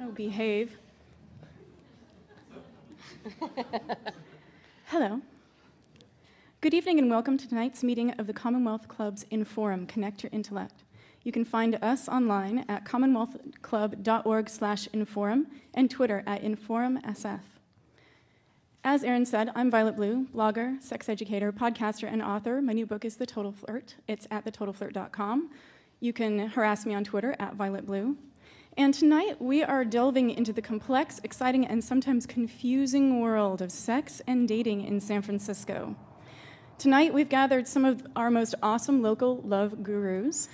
Oh, behave. Hello. Good evening and welcome to tonight's meeting of the Commonwealth Club's Inforum Connect Your Intellect. You can find us online at commonwealthclub.org slash inforum and Twitter at inforumsf. As Erin said, I'm Violet Blue, blogger, sex educator, podcaster, and author. My new book is The Total Flirt. It's at thetotalflirt.com. You can harass me on Twitter at Violet Blue. And tonight we are delving into the complex, exciting, and sometimes confusing world of sex and dating in San Francisco. Tonight we've gathered some of our most awesome local love gurus.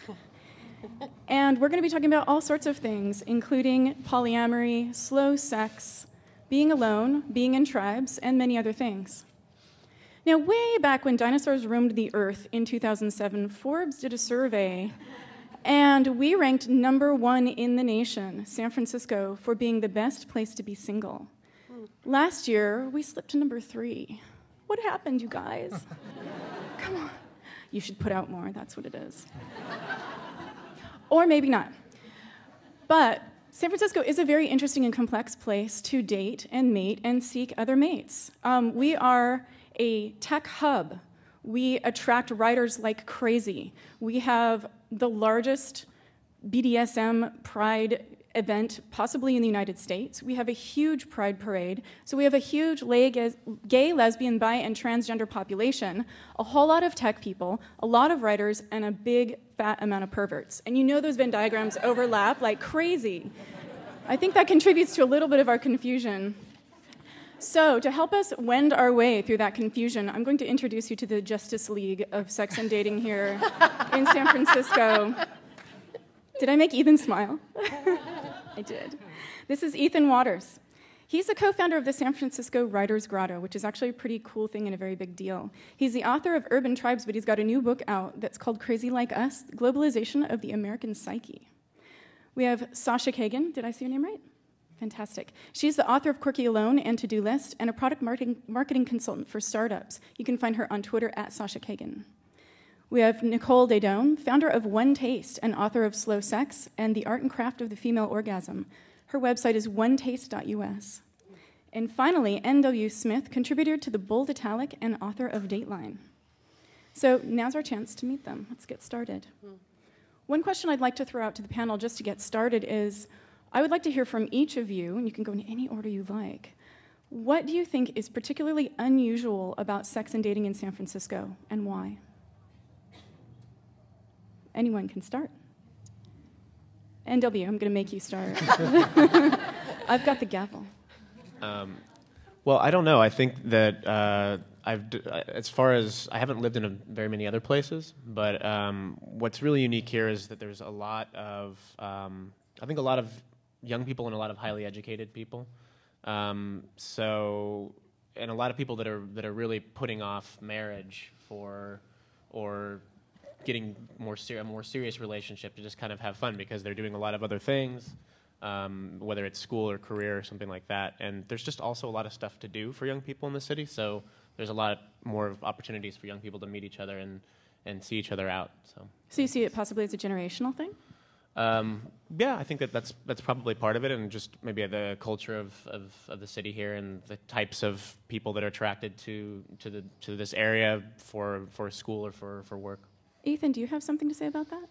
and we're going to be talking about all sorts of things, including polyamory, slow sex, being alone, being in tribes, and many other things. Now, way back when dinosaurs roamed the earth in 2007, Forbes did a survey, and we ranked number one in the nation, San Francisco, for being the best place to be single. Last year, we slipped to number three. What happened, you guys? Come on. You should put out more, that's what it is. or maybe not. But San Francisco is a very interesting and complex place to date and mate and seek other mates. Um, we are a tech hub. We attract writers like crazy. We have the largest BDSM pride event possibly in the United States. We have a huge pride parade. So we have a huge gay, lesbian, bi, and transgender population, a whole lot of tech people, a lot of writers, and a big fat amount of perverts. And you know those Venn diagrams overlap like crazy. I think that contributes to a little bit of our confusion. So, to help us wend our way through that confusion, I'm going to introduce you to the Justice League of Sex and Dating here in San Francisco. Did I make Ethan smile? I did. This is Ethan Watters. He's the co founder of the San Francisco Writers Grotto, which is actually a pretty cool thing and a very big deal. He's the author of Urban Tribes, but he's got a new book out that's called Crazy Like Us Globalization of the American Psyche. We have Sasha Cagen. Did I say your name right? Fantastic. She's the author of Quirkyalone and To Do List and a product marketing, marketing consultant for startups. You can find her on Twitter at Sasha Cagen. We have Nicole Daedone, founder of OneTaste and author of Slow Sex and The Art and Craft of the Female Orgasm. Her website is onetaste.us. And finally, N.W. Smith, contributor to the Bold Italic and author of Dateline. So now's our chance to meet them. Let's get started. Hmm. One question I'd like to throw out to the panel just to get started is I would like to hear from each of you, and you can go in any order you like. What do you think is particularly unusual about sex and dating in San Francisco, and why? Anyone can start. NW, I'm going to make you start. I've got the gavel. Um, well, I don't know. I think that uh, I've, as far as I haven't lived in a, very many other places, but um, what's really unique here is that there's a lot of, um, I think, a lot of young people and a lot of highly educated people. Um, so, and a lot of people that are that are really putting off marriage for, or getting more ser- a more serious relationship to just kind of have fun because they're doing a lot of other things, um, whether it's school or career or something like that. And there's just also a lot of stuff to do for young people in the city. So there's a lot more opportunities for young people to meet each other and and see each other out. So. So you see it possibly as a generational thing. Um, yeah, I think that that's that's probably part of it, and just maybe the culture of, of, of, the city here and the types of people that are attracted to to the to this area for for school or for for work. Ethan, do you have something to say about that?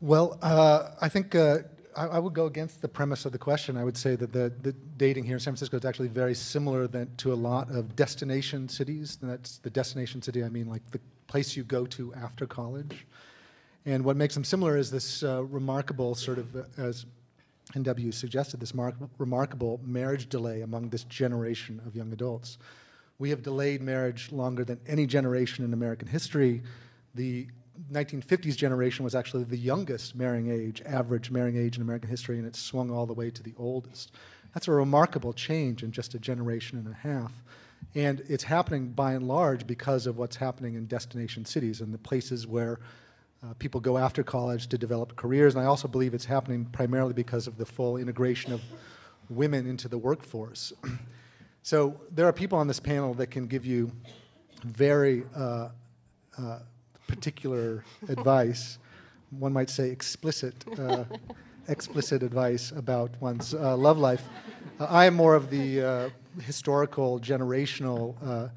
Well, uh, I think uh, I, I, would go against the premise of the question. I would say that the, the dating here in San Francisco is actually very similar than, to a lot of destination cities. And that's the destination city. I mean, like the place you go to after college. And what makes them similar is this uh, remarkable sort of, uh, as NW suggested, this mar- remarkable marriage delay among this generation of young adults. We have delayed marriage longer than any generation in American history. The 1950s generation was actually the youngest marrying age, average marrying age in American history, and it swung all the way to the oldest. That's a remarkable change in just a generation and a half. And it's happening by and large because of what's happening in destination cities and the places where uh, people go after college to develop careers, and I also believe it's happening primarily because of the full integration of women into the workforce. so there are people on this panel that can give you very uh, uh, particular advice, one might say explicit uh, explicit advice about one's uh, love life. Uh, I am more of the uh, historical, generational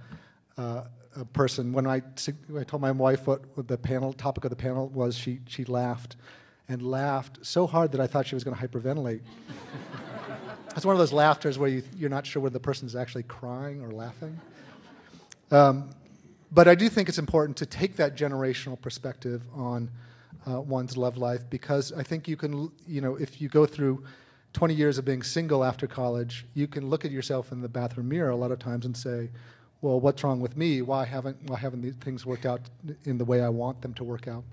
uh, person. When I, I told my wife what, what the panel topic of the panel was, she, she laughed and laughed so hard that I thought she was going to hyperventilate. it's one of those laughters where you, you're not sure whether the person is actually crying or laughing. Um, but I do think it's important to take that generational perspective on uh, one's love life because I think you can, you know, if you go through 20 years of being single after college, you can look at yourself in the bathroom mirror a lot of times and say, well, what's wrong with me? Why haven't, why haven't these things worked out in the way I want them to work out?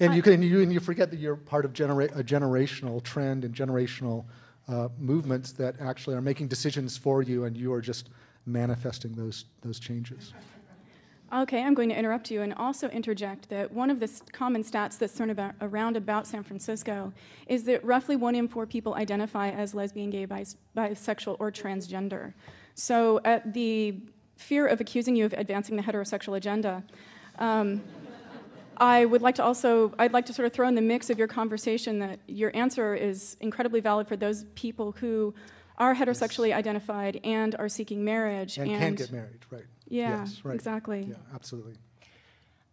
And you, can, and you, and you forget that you're part of genera- a generational trend and generational uh, movements that actually are making decisions for you, and you are just manifesting those, those changes. Okay, I'm going to interrupt you and also interject that one of the common stats that's thrown about, around about San Francisco is that roughly one in four people identify as lesbian, gay, bis- bisexual, or transgender. So, at the fear of accusing you of advancing the heterosexual agenda, um, I would like to also, I'd like to sort of throw in the mix of your conversation that your answer is incredibly valid for those people who are heterosexually yes. identified and are seeking marriage and, and can get married, right? Yeah, yes, right. exactly. Yeah, absolutely.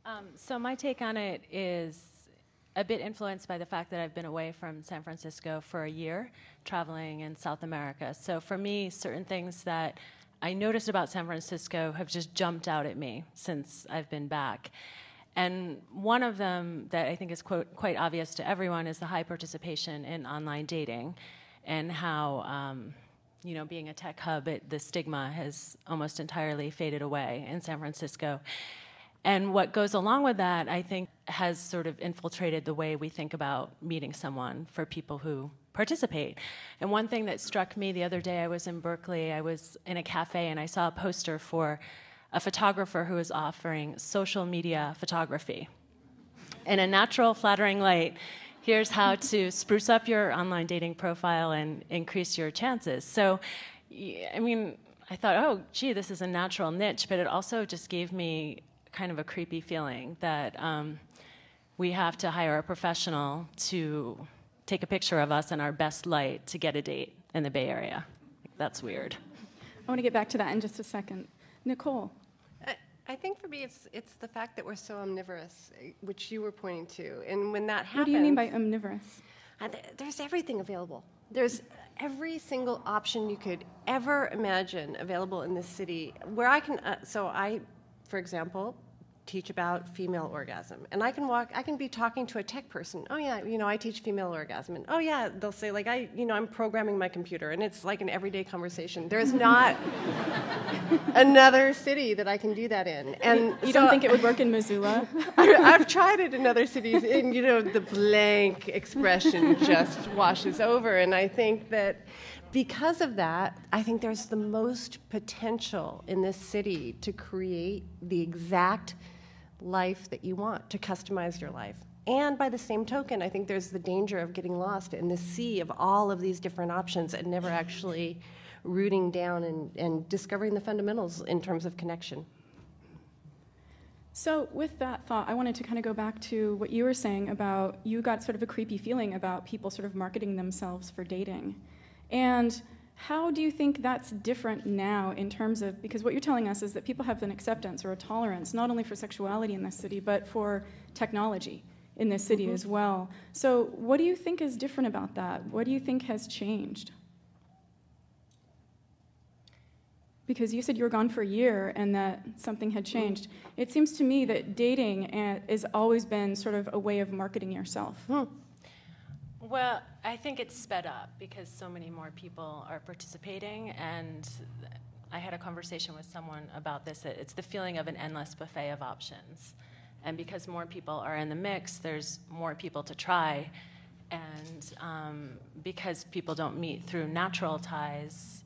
Um, so my take on it is a bit influenced by the fact that I've been away from San Francisco for a year, traveling in South America. So for me, certain things that I noticed about San Francisco have just jumped out at me since I've been back. And one of them that I think is quote, quite obvious to everyone is the high participation in online dating and how um, you know being a tech hub, it, the stigma has almost entirely faded away in San Francisco. And what goes along with that, I think, has sort of infiltrated the way we think about meeting someone for people who participate. And one thing that struck me the other day, I was in Berkeley, I was in a cafe, and I saw a poster for a photographer who was offering social media photography in a natural, flattering light here's how to spruce up your online dating profile and increase your chances. So, I mean, I thought, oh, gee, this is a natural niche, but it also just gave me kind of a creepy feeling that um, we have to hire a professional to take a picture of us in our best light to get a date in the Bay Area. That's weird. I want to get back to that in just a second. Nicole. I think for me, it's it's the fact that we're so omnivorous, which you were pointing to, and when that happens, what do you mean by omnivorous? Uh, there's everything available. There's every single option you could ever imagine available in this city. Where I can, uh, so I, for example, teach about female orgasm. And i can walk i can be talking to a tech person. Oh yeah you know i teach female orgasm. And oh yeah they'll say like i you know i'm programming my computer. And it's like an everyday conversation. There's not another city that i can do that in. And you so, don't think it would work in missoula? I've tried it in other cities. And you know the blank expression just washes over. And i think that because of that, I think there's the most potential in this city to create the exact life that you want, to customize your life. And by the same token, I think there's the danger of getting lost in the sea of all of these different options and never actually rooting down and, and discovering the fundamentals in terms of connection. So, with that thought, I wanted to kind of go back to what you were saying about you got sort of a creepy feeling about people sort of marketing themselves for dating. And how do you think that's different now in terms of because what you're telling us is that people have an acceptance or a tolerance not only for sexuality in this city but for technology in this city mm-hmm. as well. So what do you think is different about that? What do you think has changed? Because you said you were gone for a year and that something had mm-hmm. changed. It seems to me that dating eh, has always been sort of a way of marketing yourself. Hmm. Well, I think it's sped up because so many more people are participating. And I had a conversation with someone about this. It's the feeling of an endless buffet of options. And because more people are in the mix, there's more people to try. And um, because people don't meet through natural ties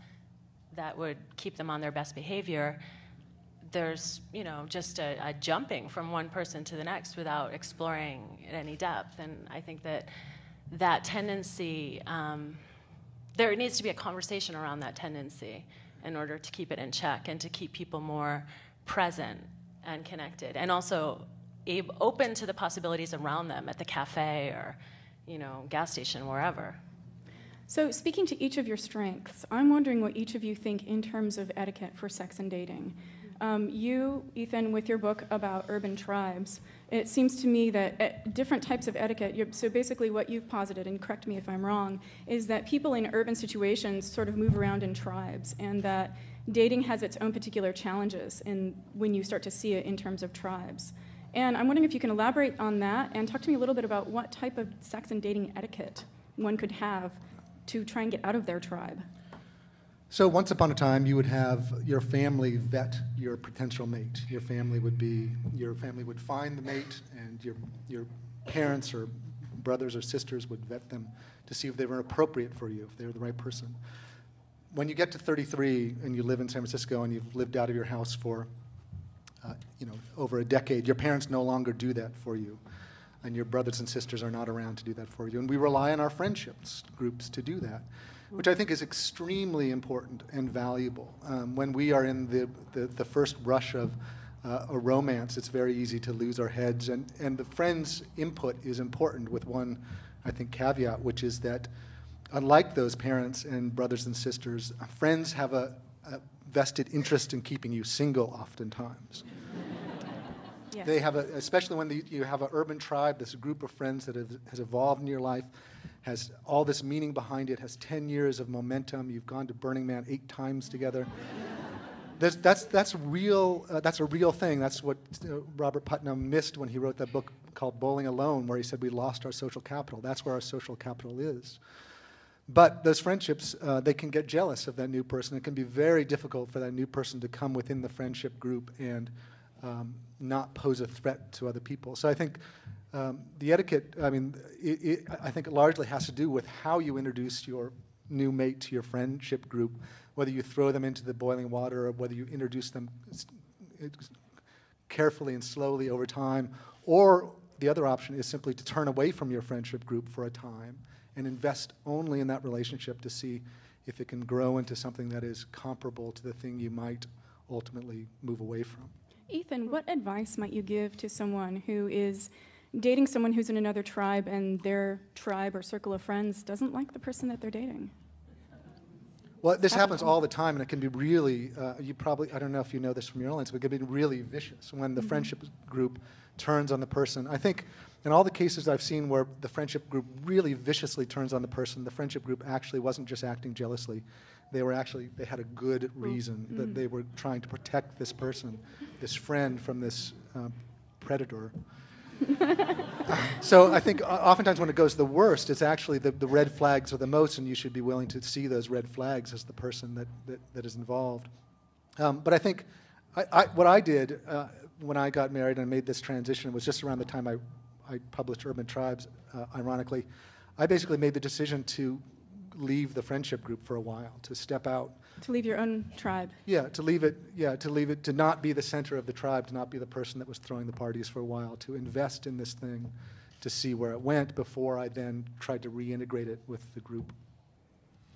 that would keep them on their best behavior, there's you know just a, a jumping from one person to the next without exploring in any depth. And I think that that tendency, um, there needs to be a conversation around that tendency in order to keep it in check and to keep people more present and connected and also open to the possibilities around them at the cafe or you know, gas station, wherever. So, speaking to each of your strengths, I'm wondering what each of you think in terms of etiquette for sex and dating. Um, you, Ethan, with your book about urban tribes, it seems to me that uh, different types of etiquette, so basically what you've posited, and correct me if I'm wrong, is that people in urban situations sort of move around in tribes, and that dating has its own particular challenges in, when you start to see it in terms of tribes. And I'm wondering if you can elaborate on that and talk to me a little bit about what type of sex and dating etiquette one could have to try and get out of their tribe. So once upon a time, you would have your family vet your potential mate. Your family would be your family would find the mate, and your your parents or brothers or sisters would vet them to see if they were appropriate for you, if they were the right person. When you get to 33 and you live in San Francisco and you've lived out of your house for uh, you know over a decade, your parents no longer do that for you, and your brothers and sisters are not around to do that for you. And we rely on our friendships groups to do that which I think is extremely important and valuable. Um, when we are in the, the, the first rush of uh, a romance, it's very easy to lose our heads. And, and the friend's input is important, with one, I think, caveat, which is that unlike those parents and brothers and sisters, friends have a, a vested interest in keeping you single oftentimes. Yes. They have a, especially when the, you have an urban tribe, this group of friends that have, has evolved in your life has all this meaning behind it, has 10 years of momentum. You've gone to Burning Man eight times together. That's, that's, real, uh, that's a real thing. That's what uh, Robert Putnam missed when he wrote that book called Bowling Alone, where he said we lost our social capital. That's where our social capital is. But those friendships, uh, they can get jealous of that new person. It can be very difficult for that new person to come within the friendship group and um, not pose a threat to other people. So I think um, the etiquette, I mean, it, it, I think it largely has to do with how you introduce your new mate to your friendship group, whether you throw them into the boiling water or whether you introduce them carefully and slowly over time, or the other option is simply to turn away from your friendship group for a time and invest only in that relationship to see if it can grow into something that is comparable to the thing you might ultimately move away from. Ethan, what advice might you give to someone who is dating someone who's in another tribe and their tribe or circle of friends doesn't like the person that they're dating? Well, this happens all the time, and it can be really, uh, you probably, I don't know if you know this from your own life, but it can be really vicious when the mm-hmm. friendship group turns on the person. I think in all the cases I've seen where the friendship group really viciously turns on the person, the friendship group actually wasn't just acting jealously. They were actually, they had a good mm. reason mm-hmm. that they were trying to protect this person, this friend, from this uh, predator. so I think oftentimes when it goes the worst, it's actually the, the red flags are the most, and you should be willing to see those red flags as the person that, that, that is involved. Um, but I think I, I, what I did uh, when I got married and made this transition was just around the time I, I published Urban Tribes, uh, ironically. I basically made the decision to leave the friendship group for a while, to step out. To leave your own tribe. Yeah, to leave it. Yeah, to leave it. To not be the center of the tribe, to not be the person that was throwing the parties for a while. To invest in this thing, to see where it went before I then tried to reintegrate it with the group.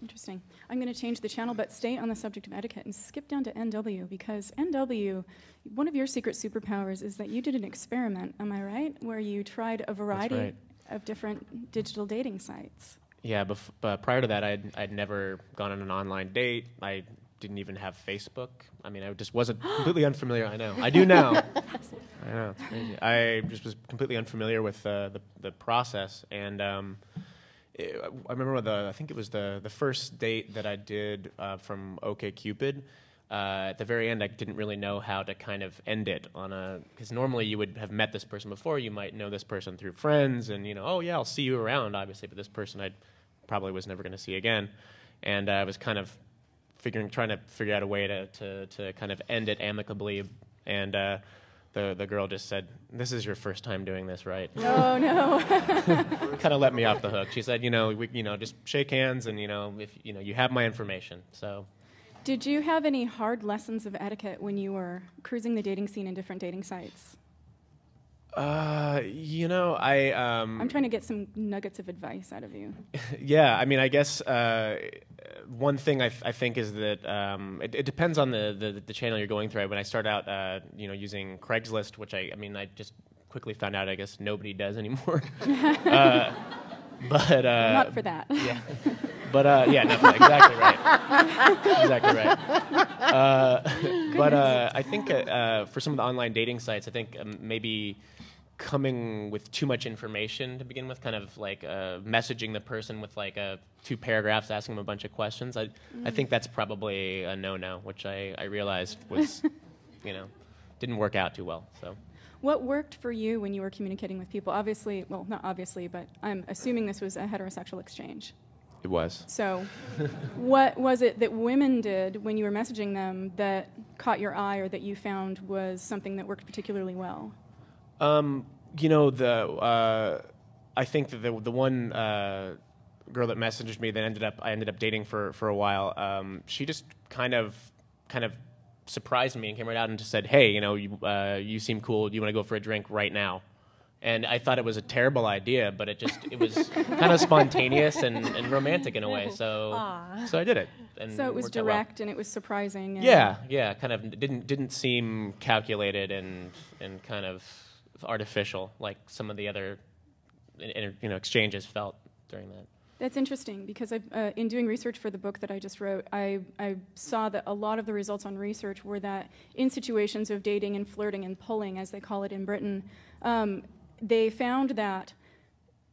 Interesting. I'm going to change the channel, but stay on the subject of etiquette and skip down to NW because NW, one of your secret superpowers is that you did an experiment. Am I right? Where you tried a variety right. of different digital dating sites. Yeah, bef- but prior to that, I'd, I'd never gone on an online date. I didn't even have Facebook. I mean, I just wasn't completely unfamiliar. I know. I do now. I know. I just was completely unfamiliar with uh, the the process, and um, it, I remember the I think it was the the first date that I did uh, from OkCupid uh, at the very end, I didn't really know how to kind of end it on a because normally you would have met this person before. You might know this person through friends, and you know, oh yeah, I'll see you around, obviously. But this person I probably was never going to see again, and I was kind of figuring, trying to figure out a way to to, to kind of end it amicably, and. Uh, the the girl just said, "This is your first time doing this, right?" Oh no! kind of let me off the hook. She said, "You know, we, you know, just shake hands, and you know, if you know, you have my information." So did you have any hard lessons of etiquette when you were cruising the dating scene in different dating sites? Uh, you know, I um, I'm trying to get some nuggets of advice out of you. yeah, I mean, I guess uh, one thing I, th- I think is that um, it, it, depends on the, the, the channel you're going through. When I start out, uh, you know, using Craigslist, which I I mean, I just quickly found out I guess nobody does anymore. uh, but uh, Not for that. yeah. But uh, yeah, no, exactly right. exactly right. But uh, I think uh, uh, for some of the online dating sites, I think um, maybe coming with too much information to begin with, kind of like uh, messaging the person with like uh, two paragraphs, asking them a bunch of questions. I, I think that's probably a no-no, which I, I realized was, you know, didn't work out too well. So. What worked for you when you were communicating with people? Obviously, well, not obviously, but I'm assuming this was a heterosexual exchange. It was. So, what was it that women did when you were messaging them that caught your eye or that you found was something that worked particularly well? Um, you know the uh, I think that the the one uh, girl that messaged me that ended up I ended up dating for for a while. Um, she just kind of kind of surprised me and came right out and just said, "Hey, you know, you uh, you seem cool. Do you want to go for a drink right now?" And I thought it was a terrible idea, but it just it was kind of spontaneous and, and romantic in a way. So so I did it. And So it was out well. direct and it was surprising. And Yeah, yeah, kind of didn't didn't seem calculated and and kind of artificial like some of the other you know exchanges felt during that. That's interesting because I, uh, in doing research for the book that I just wrote, I, I saw that a lot of the results on research were that in situations of dating and flirting and pulling, as they call it in Britain, um, they found that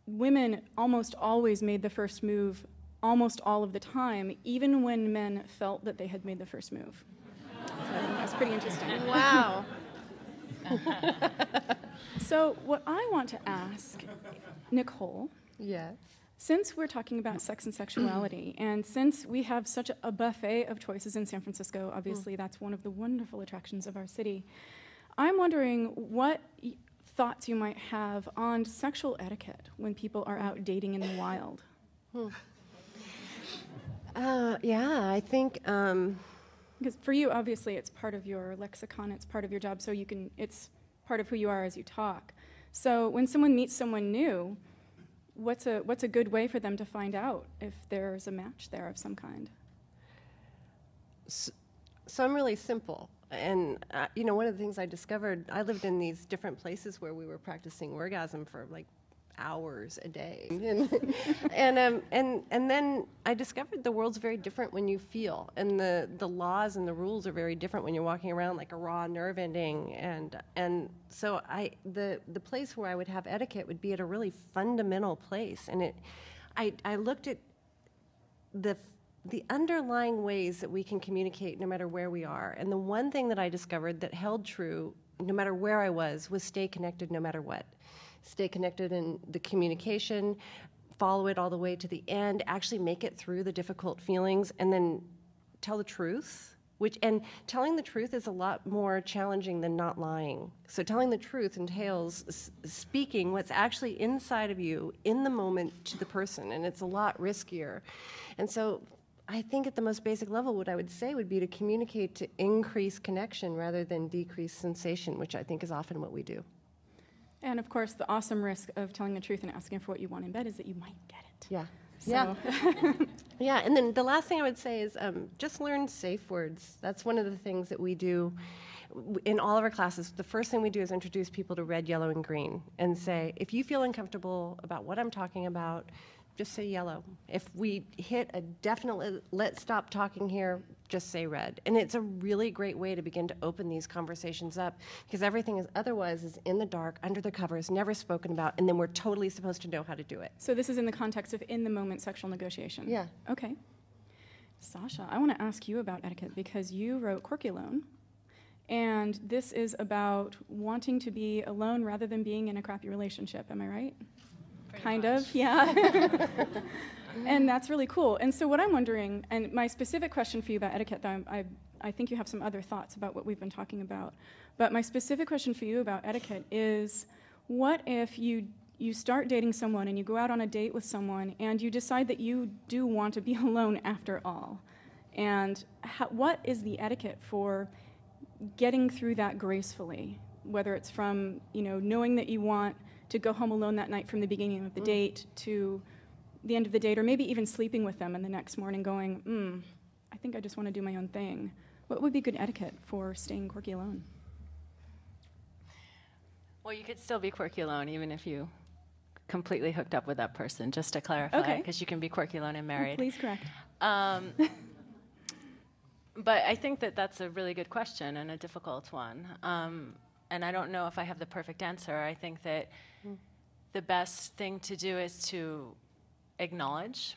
women almost always made the first move almost all of the time, even when men felt that they had made the first move. So that's pretty interesting. Wow. So, what I want to ask Nicole yes. Since we're talking about sex and sexuality, and since we have such a buffet of choices in San Francisco, obviously mm. that's one of the wonderful attractions of our city, I'm wondering what thoughts you might have on sexual etiquette when people are out dating in the wild. Uh, yeah, I think. Um, Because for you, obviously, it's part of your lexicon, it's part of your job, so you can, it's part of who you are as you talk. So when someone meets someone new, what's a, what's a good way for them to find out if there's a match there of some kind? so I'm really simple. And, uh, you know, one of the things I discovered, I lived in these different places where we were practicing orgasm for like hours a day. And, and, um, and, and then I discovered the world's very different when you feel. And the, the laws and the rules are very different when you're walking around like a raw nerve ending. And, and so I, the, the place where I would have etiquette would be at a really fundamental place. And it, I, I looked at the the underlying ways that we can communicate no matter where we are. And the one thing that I discovered that held true no matter where I was was stay connected no matter what. Stay connected in the communication, follow it all the way to the end, actually make it through the difficult feelings and then tell the truth. Which and telling the truth is a lot more challenging than not lying. So telling the truth entails s- speaking what's actually inside of you in the moment to the person, and it's a lot riskier. And so I think at the most basic level, what I would say would be to communicate to increase connection rather than decrease sensation, which I think is often what we do. And of course, the awesome risk of telling the truth and asking for what you want in bed is that you might get it. Yeah. So, Yeah. Yeah, and then the last thing I would say is um, just learn safe words. That's one of the things that we do in all of our classes. The first thing we do is introduce people to red, yellow, and green and say, if you feel uncomfortable about what I'm talking about, just say yellow. If we hit a definite let's stop talking here, just say red. And it's a really great way to begin to open these conversations up because everything is otherwise is in the dark, under the covers, never spoken about, and then we're totally supposed to know how to do it. so this is in the context of in the moment sexual negotiation. Yeah. Okay. Sasha, I want to ask you about etiquette because you wrote Quirkyalone. And this is about wanting to be alone rather than being in a crappy relationship. Am I right? Kind of, yeah. and that's really cool. And so, what I'm wondering, and my specific question for you about etiquette, though, I, I think you have some other thoughts about what we've been talking about. But my specific question for you about etiquette is what if you you start dating someone and you go out on a date with someone and you decide that you do want to be alone after all? And how, what is the etiquette for getting through that gracefully? Whether it's from you know knowing that you want to go home alone that night from the beginning of the date to the end of the date, or maybe even sleeping with them and the next morning going, hmm, I think I just want to do my own thing. What would be good etiquette for staying quirky alone? Well, you could still be quirky alone, even if you completely hooked up with that person, just to clarify, Okay. because you can be quirky, alone, and married. Please correct. Um, but I think that that's a really good question and a difficult one. Um, and I don't know if I have the perfect answer. I think that the best thing to do is to acknowledge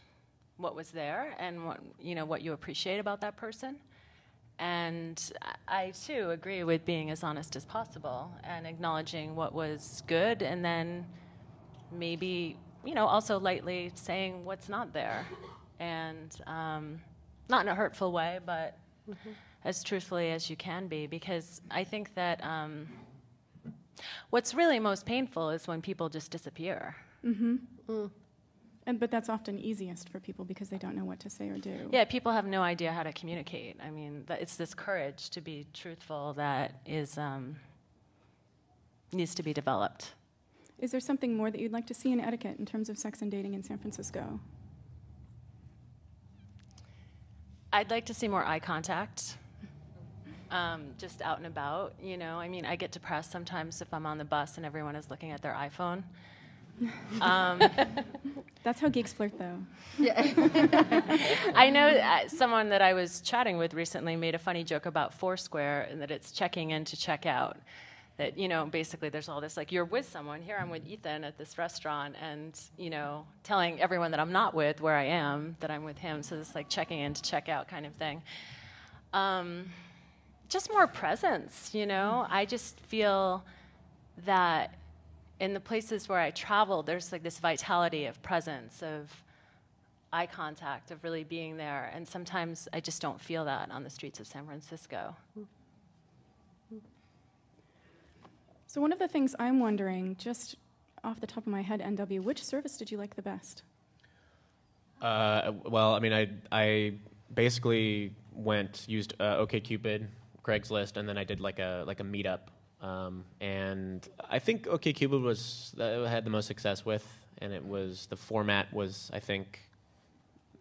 what was there and what you know what you appreciate about that person. And I too agree with being as honest as possible and acknowledging what was good, and then maybe you know also lightly saying what's not there, and um, not in a hurtful way, but as truthfully as you can be, because I think that um, what's really most painful is when people just disappear. Mm-hmm. And, but that's often easiest for people because they don't know what to say or do. Yeah, people have no idea how to communicate. I mean, that it's this courage to be truthful that is um, needs to be developed. Is there something more that you'd like to see in etiquette in terms of sex and dating in San Francisco? I'd like to see more eye contact. Um, just out and about, you know. I mean, I get depressed sometimes if I'm on the bus and everyone is looking at their iPhone. Um, That's how geeks flirt, though. Yeah. I know uh, someone that I was chatting with recently made a funny joke about Foursquare and that it's checking in to check out. That, you know, basically there's all this like, you're with someone. Here I'm with Ethan at this restaurant and, you know, telling everyone that I'm not with where I am, that I'm with him. So this like checking in to check out kind of thing. Um, just more presence, you know? I just feel that in the places where I travel, there's like this vitality of presence, of eye contact, of really being there. And sometimes I just don't feel that on the streets of San Francisco. So, one of the things I'm wondering, just off the top of my head, NW, which service did you like the best? Uh, well, I mean, I I basically went used uh, OkCupid, Craigslist, and then I did like a like a meetup. Um, and I think OkCupid was uh, had the most success with, and it was the format was I think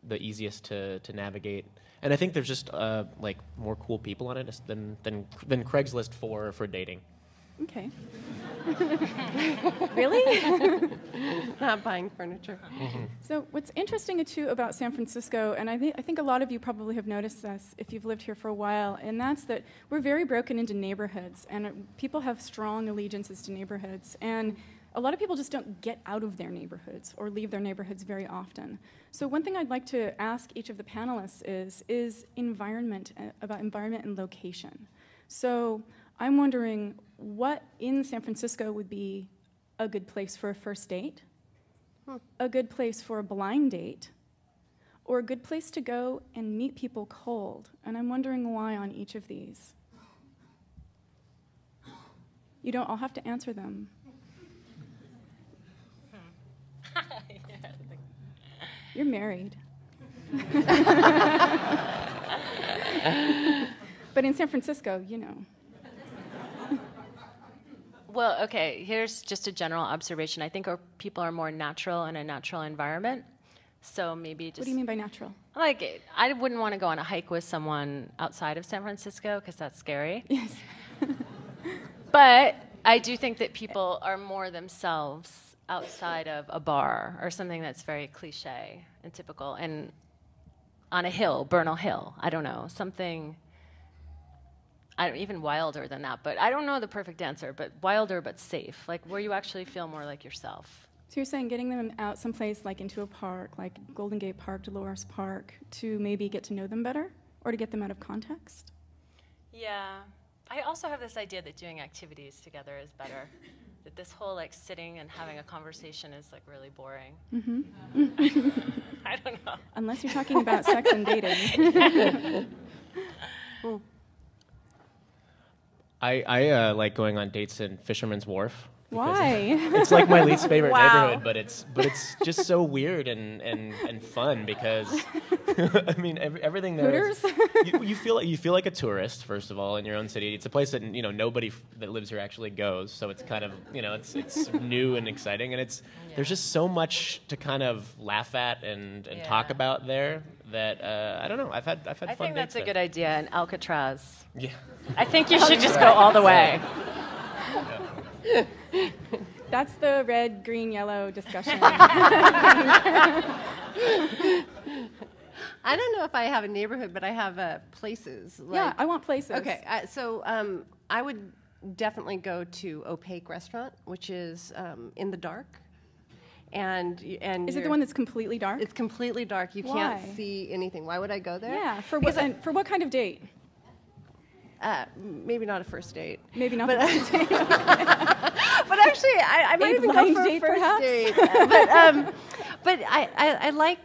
the easiest to to navigate. And I think there's just uh, like more cool people on it than than than Craigslist for for dating. Okay. really? Not buying furniture. So, what's interesting too about San Francisco, and I, thi- I think a lot of you probably have noticed this if you've lived here for a while, and that's that we're very broken into neighborhoods, and uh, people have strong allegiances to neighborhoods, and a lot of people just don't get out of their neighborhoods or leave their neighborhoods very often. So, one thing I'd like to ask each of the panelists is is environment uh, about environment and location. So, I'm wondering what in San Francisco would be a good place for a first date hmm. a good place for a blind date, or a good place to go and meet people cold. And I'm wondering why on each of these. You don't all have to answer them. You're married. but in San Francisco, you know. Well, okay, here's just a general observation. I think our people are more natural in a natural environment. So maybe just What do you mean by natural? like I wouldn't want to go on a hike with someone outside of San Francisco because that's scary. Yes. But I do think that people are more themselves outside of a bar or something that's very cliche and typical and on a hill, Bernal Hill. I don't know, something even wilder than that, but I don't know the perfect answer, but wilder but safe, like where you actually feel more like yourself. So you're saying getting them out someplace like into a park, like Golden Gate Park, Dolores Park, to maybe get to know them better, or to get them out of context? Yeah. I also have this idea that doing activities together is better. That this whole like sitting and having a conversation is like really boring. Mm-hmm. I don't know. Unless you're talking about sex and dating. I I uh, like going on dates in Fisherman's Wharf. Why? it's like my least favorite Wow. neighborhood, but it's but it's just so weird and and, and fun because I mean every, everything there is- you, you feel like you feel like a tourist first of all in your own city. It's a place that you know nobody f- that lives here actually goes, so it's kind of you know it's it's new and exciting, and it's there's just so much to kind of laugh at and, and talk about there that uh, I don't know. I've had I've had I fun think that's dates a good idea. And Alcatraz. Yeah. I think you should just go all the way. That's the red, green, yellow discussion. I don't know if I have a neighborhood, but I have uh, places. yeah, I want places. Okay, uh, so um, I would definitely go to Opaque Restaurant, which is um, in the dark, and and Is it the one that's completely dark? It's completely dark. You Why? can't see anything. Why would I go there? yeah. For what? and for what kind of date? Uh, maybe not a first date. Maybe not. But, the first date. but actually, I, I might A even go for a first perhaps? date. but um, but I, I, I like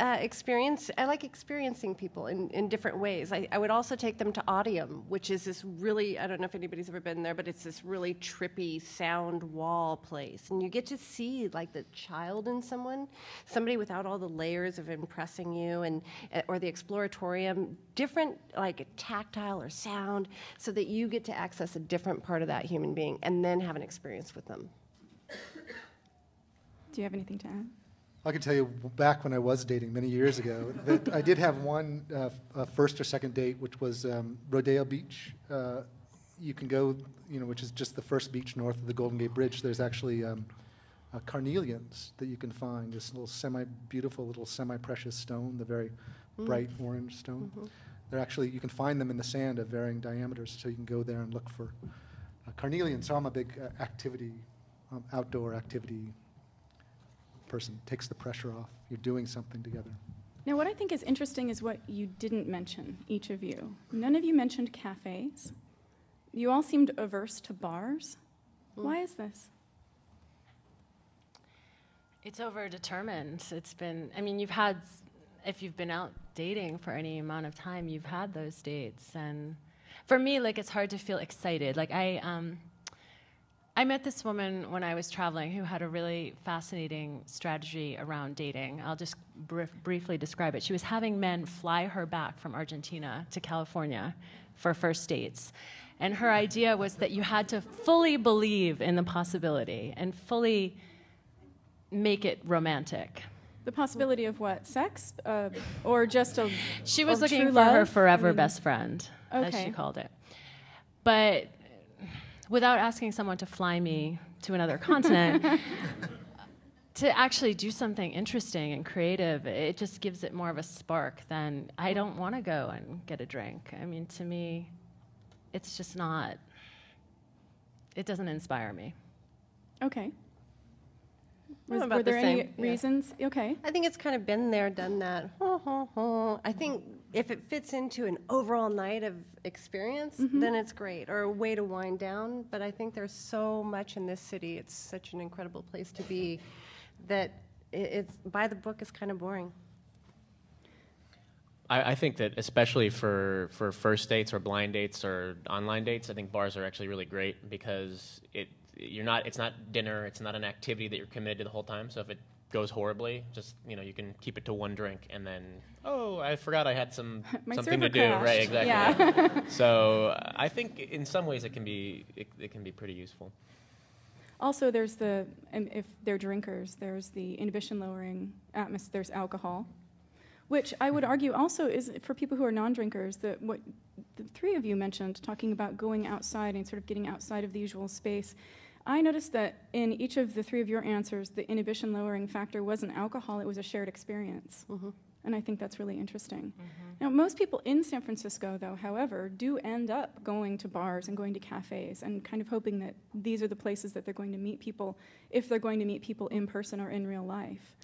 uh, experience. I like experiencing people in, in different ways. I, I would also take them to Audium, which is this really I don't know if anybody's ever been there, but it's this really trippy sound wall place, and you get to see like the child in someone, somebody without all the layers of impressing you, and uh, or the exploratorium, different like tactile or sound, so that you get to access a different part of that human being, and then have an experience with them. Do you have anything to add? I can tell you back when I was dating many years ago that I did have one uh, uh, first or second date, which was um, Rodeo Beach. Uh, you can go, you know, which is just the first beach north of the Golden Gate Bridge. There's actually um, uh, carnelians that you can find. This little semi beautiful little semi precious stone, the very bright orange stone. They're actually you can find them in the sand of varying diameters, so you can go there and look for uh, carnelians. So I'm a big uh, activity, um, outdoor activity person takes the pressure off. You're doing something together. Now, what I think is interesting is what you didn't mention, each of you. None of you mentioned cafes. You all seemed averse to bars. Why is this? It's overdetermined. It's been, I mean, you've had, if you've been out dating for any amount of time, you've had those dates. And for me, like, it's hard to feel excited. Like, I, um, I met this woman when I was traveling who had a really fascinating strategy around dating. I'll just brief, briefly describe it. She was having men fly her back from Argentina to California for first dates. And her idea was that you had to fully believe in the possibility and fully make it romantic. The possibility of what? Sex? Uh, or just a. She was looking for her forever I mean, best friend, as she called it. But without asking someone to fly me to another continent, to actually do something interesting and creative, it just gives it more of a spark than I don't want to go and get a drink. I mean, to me, it's just not, it doesn't inspire me. Okay. I'm Was, about were the there any yeah. reasons? Okay. I think it's kind of been there, done that. I think if it fits into an overall night of experience, mm-hmm. then it's great, or a way to wind down. But I think there's so much in this city. It's such an incredible place to be that it's by the book is kind of boring. I, I think that especially for, for first dates or blind dates or online dates, I think bars are actually really great because it you're not it's not dinner, it's not an activity that you're committed to the whole time. So if it goes horribly, just you know you can keep it to one drink and then oh I forgot I had some something to do crashed. right exactly. Yeah. so uh, I think in some ways it can be it, it can be pretty useful. Also, there's the, if they're drinkers, there's the inhibition lowering atmosphere, there's alcohol, which I would argue also is for people who are non drinkers, that what the three of you mentioned, talking about going outside and sort of getting outside of the usual space. I noticed that in each of the three of your answers, the inhibition lowering factor wasn't alcohol, it was a shared experience. Mm-hmm. And I think that's really interesting. Mm-hmm. Now, most people in San Francisco, though, however, do end up going to bars and going to cafes and kind of hoping that these are the places that they're going to meet people if they're going to meet people in person or in real life.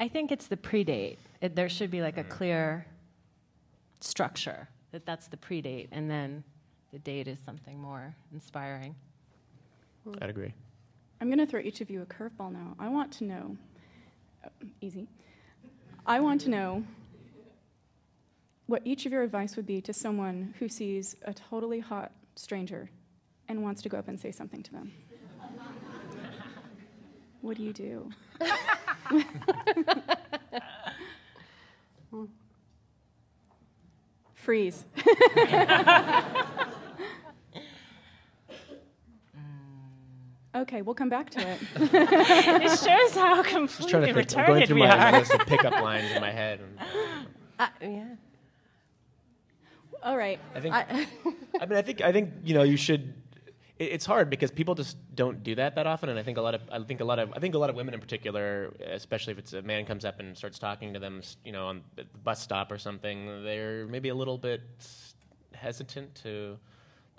I think it's the predate. It, there should be like a clear structure that that's the predate, and then the date is something more inspiring. I'd agree. I'm going to throw each of you a curveball now. I want to know, uh, easy. I want to know what each of your advice would be to someone who sees a totally hot stranger and wants to go up and say something to them. what do you do? Freeze. okay, we'll come back to it. it shows how Just trying completely to think. I'm going retarded through we my are. list of pickup lines in my head. And Uh, yeah. All right. I think I, I mean, I think I think you know you should. it, it's hard because people just don't do that that often, and I think a lot of I think a lot of I think a lot of women in particular, especially if it's a man comes up and starts talking to them, you know, on the bus stop or something, they're maybe a little bit hesitant to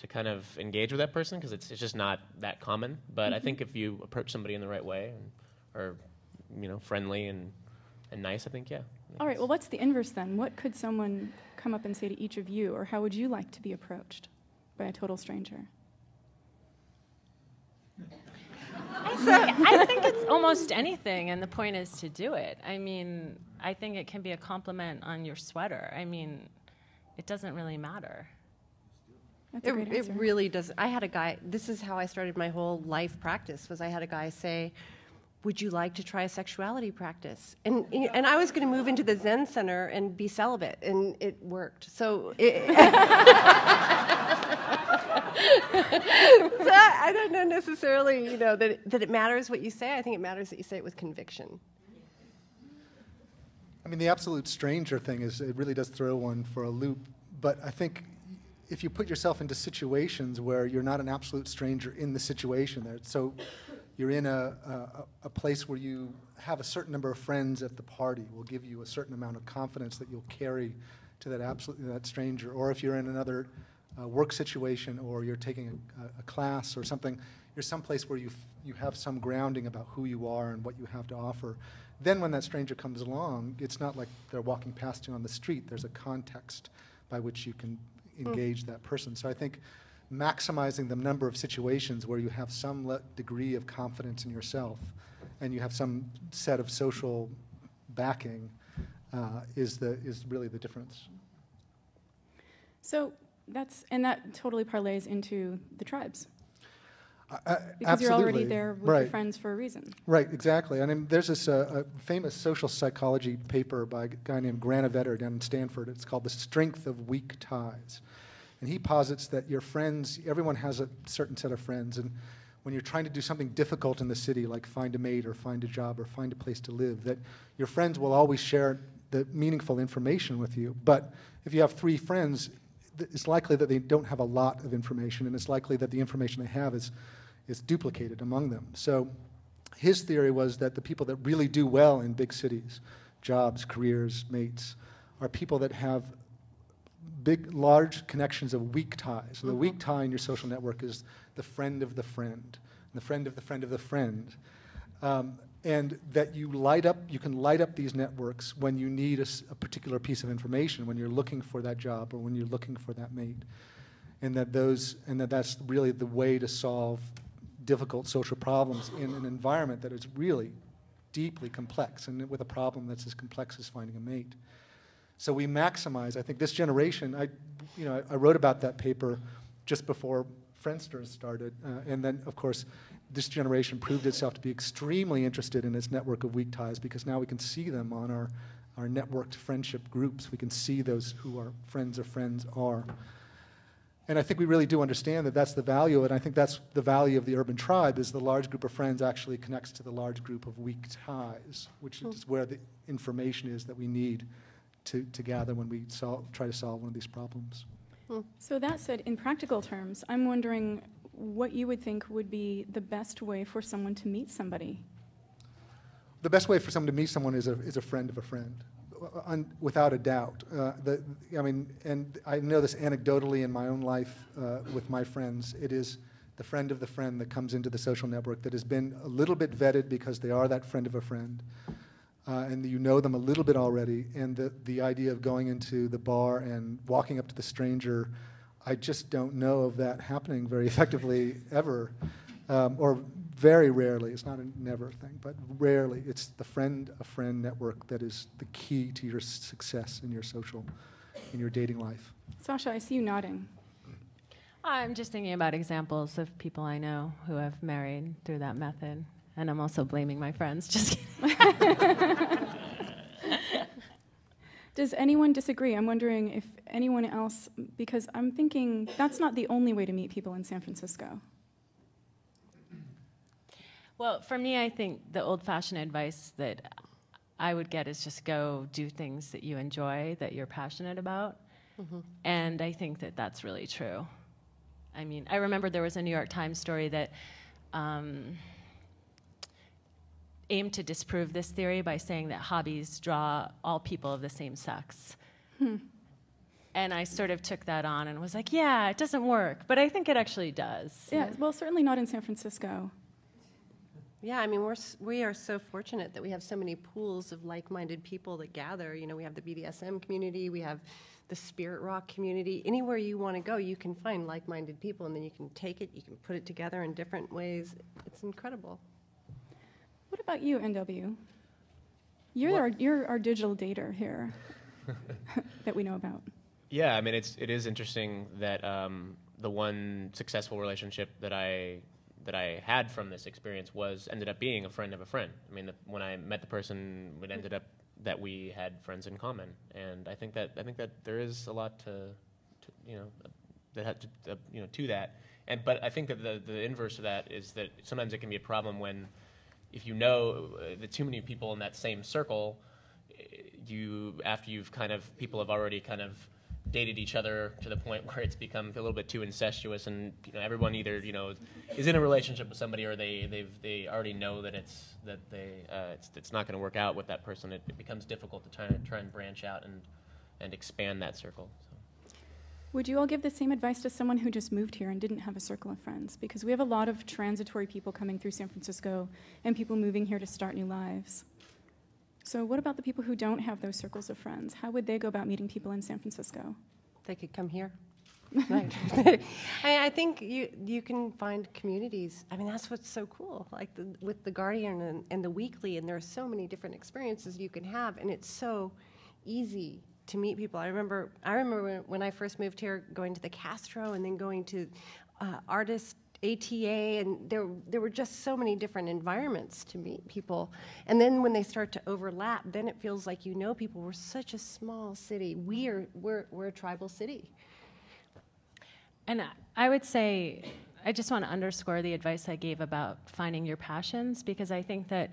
to kind of engage with that person because it's, it's just not that common. But mm-hmm. I think if you approach somebody in the right way and or you know friendly and and nice, I think yeah. All right. Well, what's the inverse then? What could someone come up and say to each of you, or how would you like to be approached by a total stranger? I think, I think it's almost anything, and the point is to do it. I mean, I think it can be a compliment on your sweater. I mean, it doesn't really matter. That's it, it really does. I had a guy. This is how I started my whole life practice. Was I had a guy say, "Would you like to try a sexuality practice?" And and I was going to move into the Zen center and be celibate, and it worked. So. It, so I don't know necessarily, you know, that that it matters what you say. I think it matters that you say it with conviction. I mean, the absolute stranger thing is it really does throw one for a loop. But I think if you put yourself into situations where you're not an absolute stranger in the situation there, so you're in a, a, a place where you have a certain number of friends at the party will give you a certain amount of confidence that you'll carry to that absolute that stranger. Or if you're in another uh, work situation or you're taking a, a, class or something, you're someplace where you you have some grounding about who you are and what you have to offer. Then when that stranger comes along, it's not like they're walking past you on the street. There's a context by which you can engage that person. So I think maximizing the number of situations where you have some degree of confidence in yourself and you have some set of social backing uh, is the is really the difference. So that's and that totally parlays into the tribes. Because you're already there with right. your friends for a reason. Right, exactly. I mean, there's this uh, famous social psychology paper by a guy named Granovetter down in Stanford. It's called The Strength of Weak Ties. And he posits that your friends, everyone has a certain set of friends, and when you're trying to do something difficult in the city, like find a mate or find a job or find a place to live, that your friends will always share the meaningful information with you. But if you have three friends, it's likely that they don't have a lot of information, and it's likely that the information they have is, is duplicated among them. So his theory was that the people that really do well in big cities, jobs, careers, mates, are people that have big, large connections of weak ties. So the weak mm-hmm. tie in your social network is the friend of the friend, the friend of the friend of the friend. Um, and that you light up, you can light up these networks when you need a, a, particular piece of information, when you're looking for that job or when you're looking for that mate. And that those, and that that's really the way to solve difficult social problems in an environment that is really deeply complex and with a problem that's as complex as finding a mate. So we maximize. I think this generation. I, you know, I, I wrote about that paper just before Friendster started, uh, and then of course, this generation proved itself to be extremely interested in its network of weak ties because now we can see them on our our networked friendship groups. We can see those who our friends of friends are. And I think we really do understand that that's the value of it. I think that's the value of the urban tribe is the large group of friends actually connects to the large group of weak ties, which is where the information is that we need to, to gather when we solve, try to solve one of these problems. Hmm. So that said, in practical terms, I'm wondering what you would think would be the best way for someone to meet somebody. The best way for someone to meet someone is a, is a friend of a friend, Un, without a doubt. Uh, the, I mean, and I know this anecdotally in my own life uh, with my friends. It is the friend of the friend that comes into the social network that has been a little bit vetted because they are that friend of a friend uh, and you know them a little bit already, and the, the idea of going into the bar and walking up to the stranger, I just don't know of that happening very effectively ever, um, or very rarely. It's not a never thing, but rarely. It's the friend a friend network that is the key to your success in your social, in your dating life. Sasha, I see you nodding. I'm just thinking about examples of people I know who have married through that method. And I'm also blaming my friends. Just kidding. Does anyone disagree? I'm wondering if anyone else, because I'm thinking that's not the only way to meet people in San Francisco. Well, for me, I think the old fashioned advice that I would get is just go do things that you enjoy, that you're passionate about. Mm-hmm. And I think that that's really true. I mean, I remember there was a New York Times story that um, aimed to disprove this theory by saying that hobbies draw all people of the same sex. And I sort of took that on and was like, yeah, it doesn't work, but I think it actually does. Yeah, well, certainly not in San Francisco. Yeah, I mean, we're, we are so fortunate that we have so many pools of like-minded people that gather. You know, we have the BDSM community, we have the spirit rock community. Anywhere you want to go, you can find like-minded people, and then you can take it, you can put it together in different ways. It's incredible. What about you, NW? You're What- our, you're our digital dater here that we know about. Yeah, I mean, it's it is interesting that um, the one successful relationship that I that I had from this experience was ended up being a friend of a friend. I mean, the, when I met the person, it ended up that we had friends in common, and I think that I think that there is a lot to, to you know, that had to, uh, you know to that. And but I think that the the inverse of that is that sometimes it can be a problem when if you know uh, the too many people in that same circle, eh, you after you've kind of people have already kind of dated each other to the point where it's become a little bit too incestuous, and you know everyone either you know is in a relationship with somebody or they they've they already know that it's that they uh, it's it's not going to work out with that person. It, it becomes difficult to try to try and branch out and and expand that circle. So. Would you all give the same advice to someone who just moved here and didn't have a circle of friends? Because we have a lot of transitory people coming through San Francisco and people moving here to start new lives. So, what about the people who don't have those circles of friends? How would they go about meeting people in San Francisco? They could come here. Right. I, I think you you can find communities. I mean, that's what's so cool. Like the, with the Guardian and, and the Weekly, and there are so many different experiences you can have, and it's so easy to meet people. I remember I remember when, when I first moved here, going to the Castro, and then going to uh, artist ATA, and there there were just so many different environments to meet people. And then when they start to overlap, then it feels like you know people. We're such a small city. We are we're we're a tribal city. And I- I would say, I just want to underscore the advice I gave about finding your passions because I think that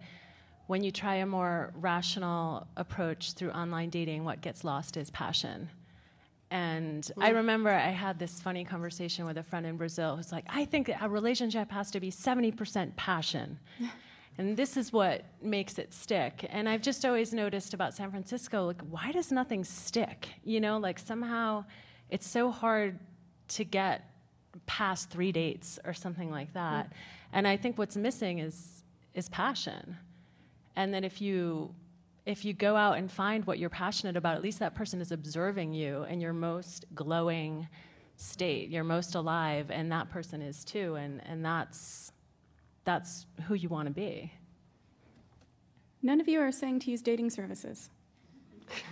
when you try a more rational approach through online dating, what gets lost is passion. And I mm. remember I had this funny conversation with a friend in Brazil who's like, I think a relationship has to be 70% passion. And this is what makes it stick. And I've just always noticed about San Francisco, like, why does nothing stick? You know, like somehow it's so hard to get past three dates or something like that. Mm. And I think what's missing is is passion. And then if you if you go out and find what you're passionate about, at least that person is observing you in your most glowing state. You're most alive, and that person is too. And and that's that's who you want to be. None of you are saying to use dating services.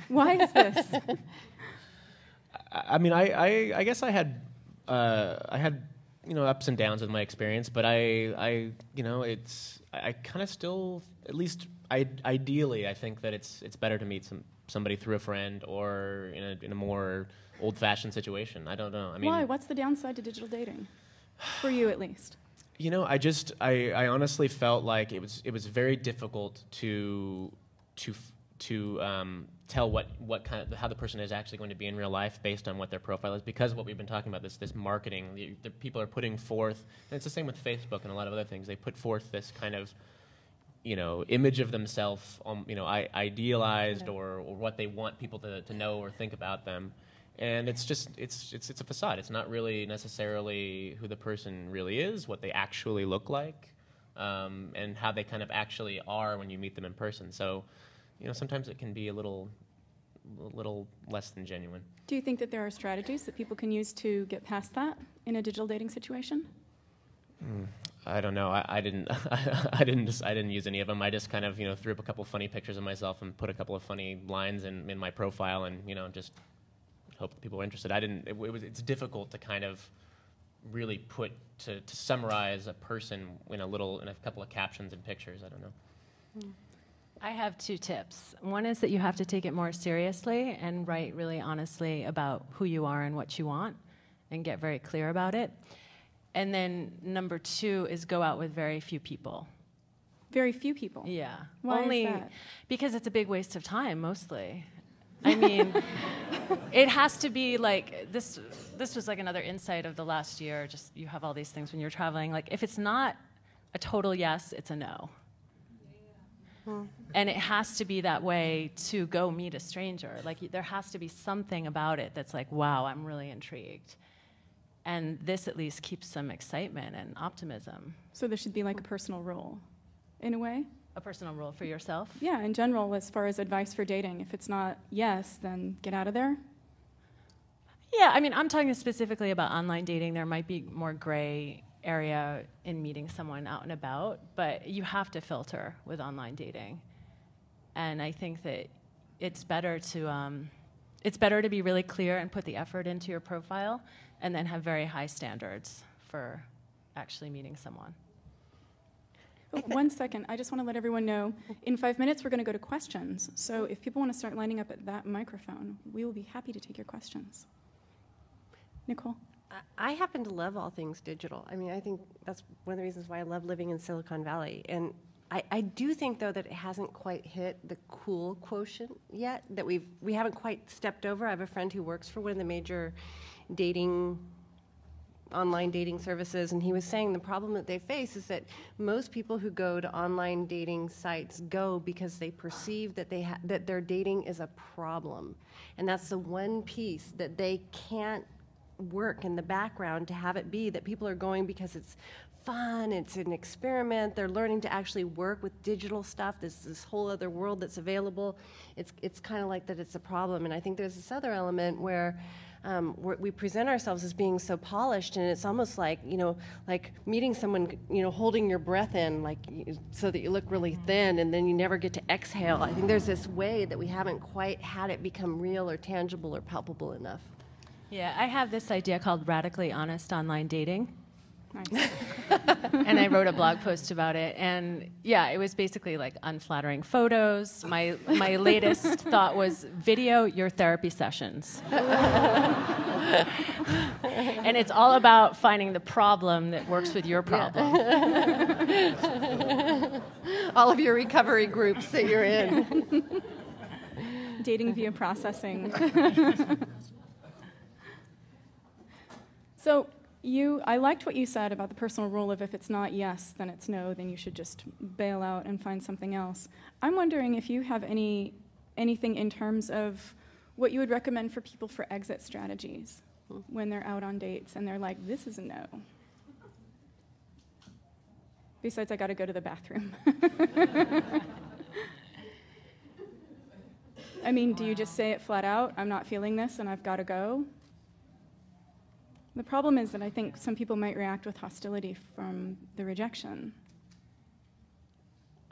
Why is this? I I mean, I, I, I guess I had, uh, I had, you know, ups and downs with my experience, but I, I, you know, it's, I, I kind of still, at least, I, ideally, I think that it's, it's better to meet some somebody through a friend or in a, in a more old-fashioned situation. I don't know. I mean, Why? What's the downside to digital dating? For you, at least. You know, I just I, I honestly felt like it was it was very difficult to to to um, tell what what kind of how the person is actually going to be in real life based on what their profile is because of what we've been talking about this this marketing the, the people are putting forth and it's the same with Facebook and a lot of other things they put forth this kind of you know image of themselves um, you know I, idealized or, or what they want people to, to know or think about them. And it's just it's it's it's a facade. It's not really necessarily who the person really is what they actually look like um, and how they kind of actually are when you meet them in person. So you know sometimes it can be a little a little less than genuine. Do you think that there are strategies that people can use to get past that in a digital dating situation? I don't know. I, I didn't. I didn't. Just, I didn't use any of them. I just kind of, you know, threw up a couple funny pictures of myself and put a couple of funny lines in, in my profile, and you know, just hope people were interested. I didn't. It, it was. It's difficult to kind of really put to, to summarize a person in a little in a couple of captions and pictures. I don't know. I have two tips. One is that you have to take it more seriously and write really honestly about who you are and what you want and get very clear about it. And then number two is go out with very few people. Very few people. Yeah. Why is Only that? because it's a big waste of time mostly. I mean, it has to be like this. This was like another insight of the last year. Just you have all these things when you're traveling. Like if it's not a total yes, it's a no. And it has to be that way to go meet a stranger. Like there has to be something about it that's like, wow, I'm really intrigued. And this at least keeps some excitement and optimism. So there should be like a personal rule, in a way. A personal rule for yourself. Yeah, in general, as far as advice for dating, if it's not yes, then get out of there. Yeah, I mean, I'm talking specifically about online dating. There might be more gray area in meeting someone out and about, but you have to filter with online dating. And I think that it's better to um, it's better to be really clear and put the effort into your profile, and then have very high standards for actually meeting someone. Oh, one second, I just want to let everyone know in five minutes we're going to go to questions. So if people want to start lining up at that microphone, we will be happy to take your questions. Nicole? I happen to love all things digital. I mean, I think that's one of the reasons why I love living in Silicon Valley. And I, I do think, though, that it hasn't quite hit the cool quotient yet. That we've we haven't quite stepped over. I have a friend who works for one of the major dating online dating services and he was saying the problem that they face is that most people who go to online dating sites go because they perceive that they ha- that their dating is a problem and that's the one piece that they can't work in the background to have it be that people are going because it's fun, it's an experiment, they're learning to actually work with digital stuff, this this whole other world that's available. It's it's kind of like that it's a problem. And I think there's this other element where um, we're- we present ourselves as being so polished, and it's almost like you know, like meeting someone, you know, holding your breath in, like you, so that you look really thin, and then you never get to exhale. I think there's this way that we haven't quite had it become real or tangible or palpable enough. Yeah, I have this idea called radically honest online dating. Nice. and I wrote a blog post about it. And yeah, it was basically like unflattering photos. My my latest thought was video your therapy sessions. and it's all about finding the problem that works with your problem. All of your recovery groups that you're in. Dating via processing. so you, I liked what you said about the personal rule of if it's not yes, then it's no, then you should just bail out and find something else. I'm wondering if you have any anything in terms of what you would recommend for people for exit strategies when they're out on dates and they're like, this is a no. Besides, I got to go to the bathroom. I mean, do you just say it flat out? I'm not feeling this and I've got to go? The problem is that I think some people might react with hostility from the rejection.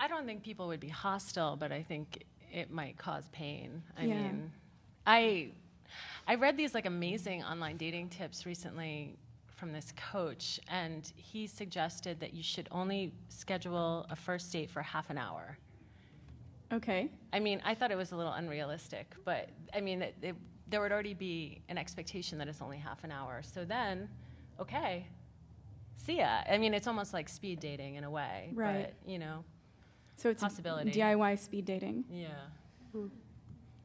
I don't think people would be hostile, but I think it might cause pain. I Yeah. mean, I I read these like amazing online dating tips recently from this coach, and he suggested that you should only schedule a first date for half an hour. Okay. I mean, I thought it was a little unrealistic, but I mean, it, it, there would already be an expectation that it's only half an hour. So then, okay, see ya. I mean, it's almost like speed dating in a way, Right. but you know, So it's Possibility. DIY speed dating. yeah,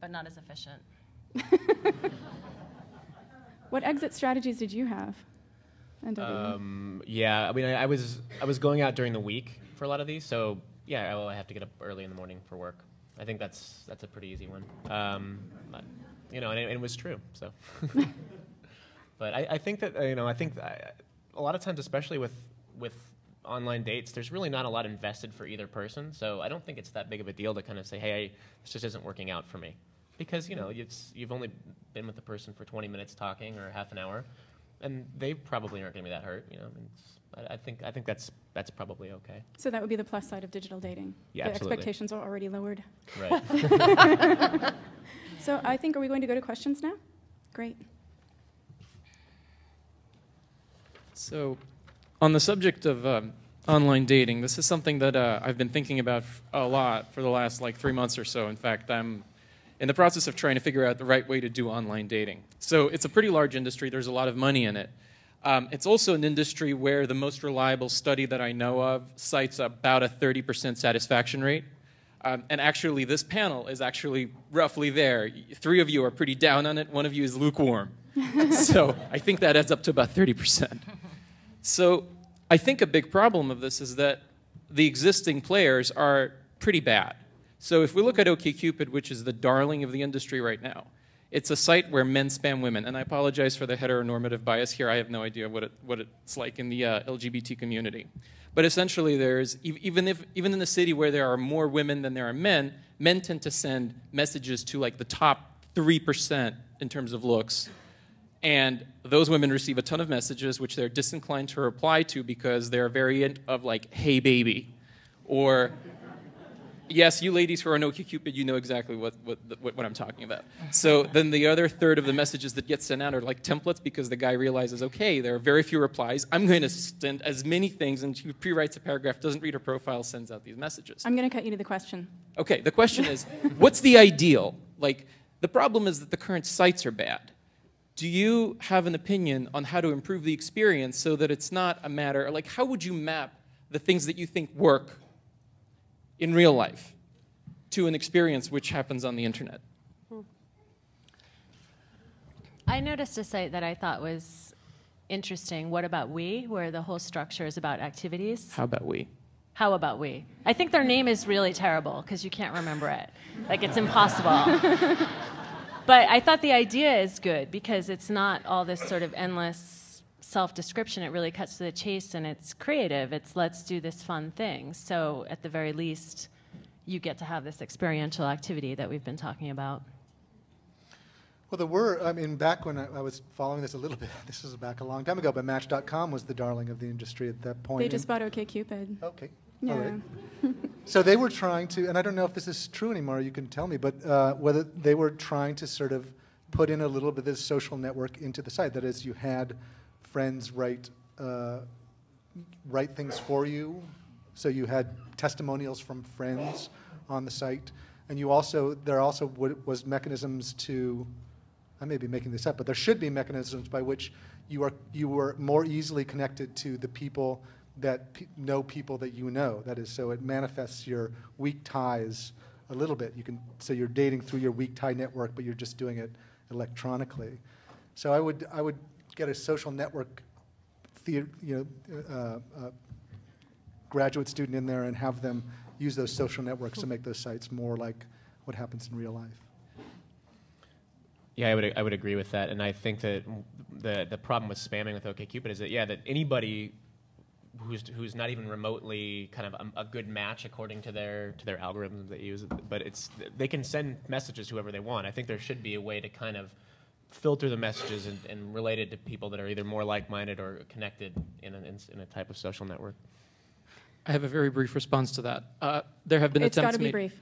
but not as efficient. What exit strategies did you have? NW? Um, yeah, I mean, I, I was I was going out during the week for a lot of these, so yeah, I, I have to get up early in the morning for work. I think that's that's a pretty easy one. Um, but, you know, and it, it was true. So, but I, I think that you know, I think I, a lot of times, especially with with online dates, there's really not a lot invested for either person. So I don't think it's that big of a deal to kind of say, hey, this just isn't working out for me, because you know, it's you've only been with the person for 20 minutes talking or half an hour and they probably aren't going to be that hurt. You know, I, I think I think that's that's probably okay. so that would be the plus side of digital dating. Yeah, the absolutely. expectations are already lowered. Right. So I think, are we going to go to questions now? Great. So, on the subject of um, online dating, this is something that uh, I've been thinking about a lot for the last like three months or so. In fact, I'm in the process of trying to figure out the right way to do online dating. So, it's a pretty large industry, there's a lot of money in it. Um, it's also an industry where the most reliable study that I know of cites about a 30% satisfaction rate. Um, and actually, this panel is actually roughly there. Three of you are pretty down on it, one of you is lukewarm. so I think that adds up to about 30%. So I think a big problem of this is that the existing players are pretty bad. So if we look at OkCupid, which is the darling of the industry right now, it's a site where men spam women. And I apologize for the heteronormative bias here. I have no idea what, it, what it's like in the uh, LGBT community. But essentially, there's even if even in the city where there are more women than there are men, men tend to send messages to like the top three percent in terms of looks, and those women receive a ton of messages which they're disinclined to reply to because they're a variant of like "Hey baby," or yes, you ladies who are on OkCupid, you know exactly what, what, what, what, I'm talking about. Oh, so then the other third of the messages that get sent out are like templates because the guy realizes, okay, there are very few replies. I'm going to send as many things, and he pre-writes a paragraph, doesn't read her profile, sends out these messages. I'm going to cut you to the question. Okay, the question is, what's the ideal? Like, the problem is that the current sites are bad. Do you have an opinion on how to improve the experience so that it's not a matter, like, how would you map the things that you think work in real life to an experience which happens on the internet. I noticed a site that I thought was interesting. What about we, where the whole structure is about activities? How about we? How about we? I think their name is really terrible because you can't remember it. Like it's impossible. but I thought the idea is good because it's not all this sort of endless self description, it really cuts to the chase and it's creative. It's let's do this fun thing. So, at the very least, you get to have this experiential activity that we've been talking about. Well, there were, I mean, back when I, I, was following this a little bit, this was back a long time ago, but Match.com was the darling of the industry at that point. They just bought OkCupid. Okay. Yeah. All right. so they were trying to, and I don't know if this is true anymore, you can tell me, but uh, whether they were trying to sort of put in a little bit of this social network into the site. That is, you had friends write uh, write things for you. So you had testimonials from friends on the site, and you also there also was mechanisms to. I may be making this up, but there should be mechanisms by which you are you were more easily connected to the people that pe- know people that you know. That is, so it manifests your weak ties a little bit. You can so you're dating through your weak tie network, but you're just doing it electronically. So I would I would get a social network you know, uh, uh, graduate student in there and have them use those social networks to make those sites more like what happens in real life. Yeah, I would I would agree with that, and I think that the the problem with spamming with OkCupid is that yeah, that anybody who's who's not even remotely kind of a, a, good match according to their to their algorithms they use, but it's they can send messages to whoever they want. I think there should be a way to kind of filter the messages and, and relate it to people that are either more like-minded or connected in, in, in a type of social network. I have a very brief response to that. Uh, there have been it's attempts. It's got to be brief.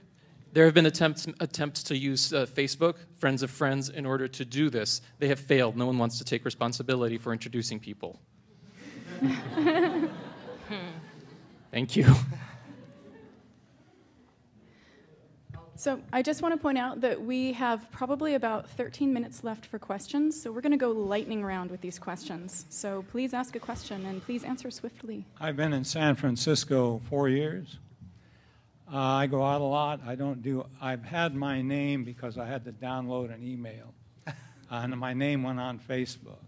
There have been attempts attempts to use uh, Facebook, friends of friends, in order to do this. They have failed. No one wants to take responsibility for introducing people. Thank you. So I just want to point out that we have probably about 13 minutes left for questions. So we're going to go lightning round with these questions. So please ask a question and please answer swiftly. I've been in San Francisco four years. Uh, I go out a lot. I don't do. I've had my name because I had to download an email, and my name went on Facebook.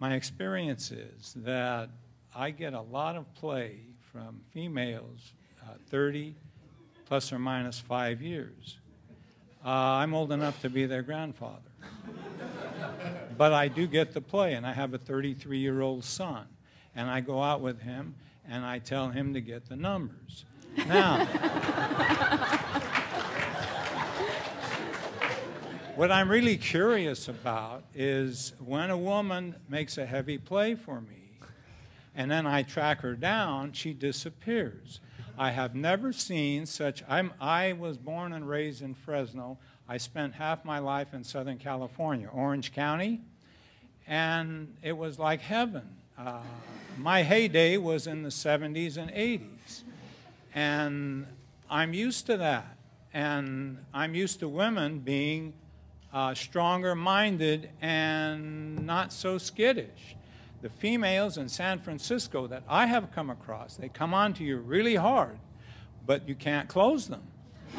My experience is that I get a lot of play from females, uh, 30 plus or minus five years. Uh, I'm old enough to be their grandfather. but I do get to play, and I have a 33 year old son. And I go out with him, and I tell him to get the numbers. Now, what I'm really curious about is when a woman makes a heavy play for me, and then I track her down, she disappears. I have never seen such. I'm, I was born and raised in Fresno. I spent half my life in Southern California, Orange County, and it was like heaven. Uh, my heyday was in the 70s and 80s, and I'm used to that. And I'm used to women being uh, stronger minded and not so skittish the females in San Francisco that I have come across, they come on to you really hard, but you can't close them.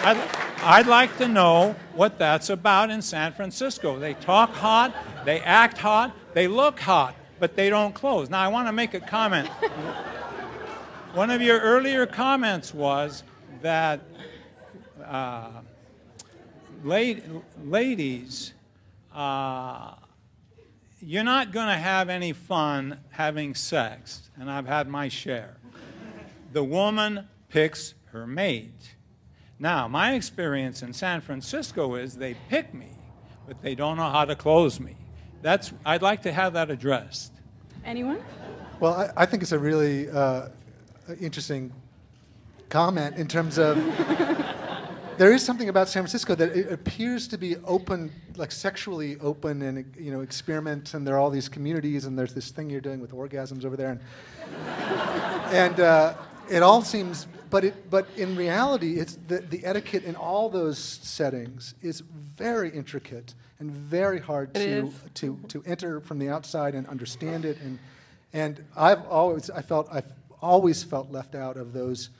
I'd, I'd like to know what that's about in San Francisco. They talk hot, they act hot, they look hot, but they don't close. Now, I want to make a comment. One of your earlier comments was that uh, ladies, uh, you're not going to have any fun having sex, and I've had my share. The woman picks her mate. Now, my experience in San Francisco is they pick me, but they don't know how to close me. That's, I'd like to have that addressed. Anyone? Well, I, I think it's a really uh, interesting comment in terms of there is something about San Francisco that it appears to be open, like sexually open, and you know, experiment. And there are all these communities, and there's this thing you're doing with orgasms over there, and and uh, it all seems. But it, but in reality, it's the, the etiquette in all those settings is very intricate and very hard to to to enter from the outside and understand it. And and I've always I felt I've always felt left out of those.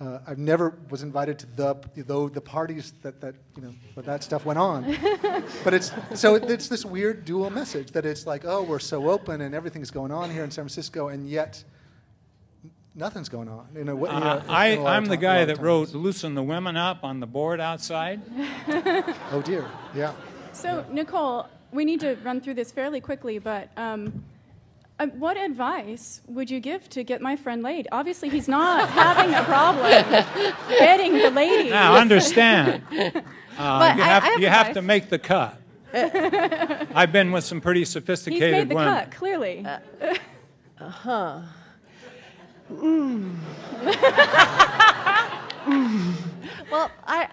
Uh, I've never was invited to the though the parties that that you know where that stuff went on. but it's so it, it's this weird dual message that it's like oh we're so open and everything's going on here in San Francisco and yet nothing's going on. In a, way- you know, Uh, I, in a lot of I'm the ti- guy lot of that wrote. Loosen the Women Up on the board outside. Oh dear, yeah. So, Nicole, we need to run through this fairly quickly, but um, uh, what advice would you give to get my friend laid? Obviously, he's not having a problem getting the lady. Now, understand, uh, you, have, I have you have to make the cut. I've been with some pretty sophisticated women. He's sophisticated made the women. cut, clearly. Well, I.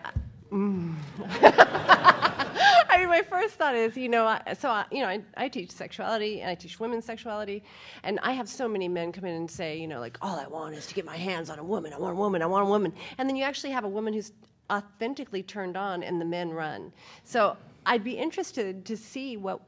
mm. I mean, my first thought is, you know, I, so I, you know, I, I teach sexuality and I teach women's sexuality, and I have so many men come in and say, you know, like, all I want is to get my hands on a woman. I want a woman. I want a woman. And then you actually have a woman who's authentically turned on, and the men run. So I'd be interested to see what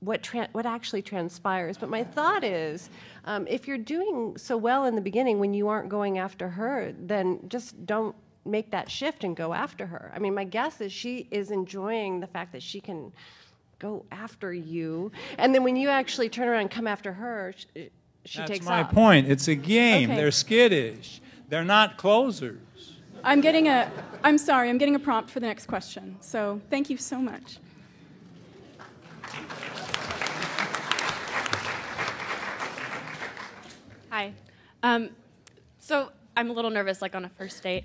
what tran what actually transpires. But my thought is, um, if you're doing so well in the beginning when you aren't going after her, then just don't make that shift and go after her. I mean, my guess is she is enjoying the fact that she can go after you, and then when you actually turn around and come after her, she, she That's takes my off. point. It's a game. Okay. They're skittish. They're not closers. I'm getting a, I'm sorry, I'm getting a prompt for the next question. So, thank you so much. Hi. Um, so I'm a little nervous, like on a first date,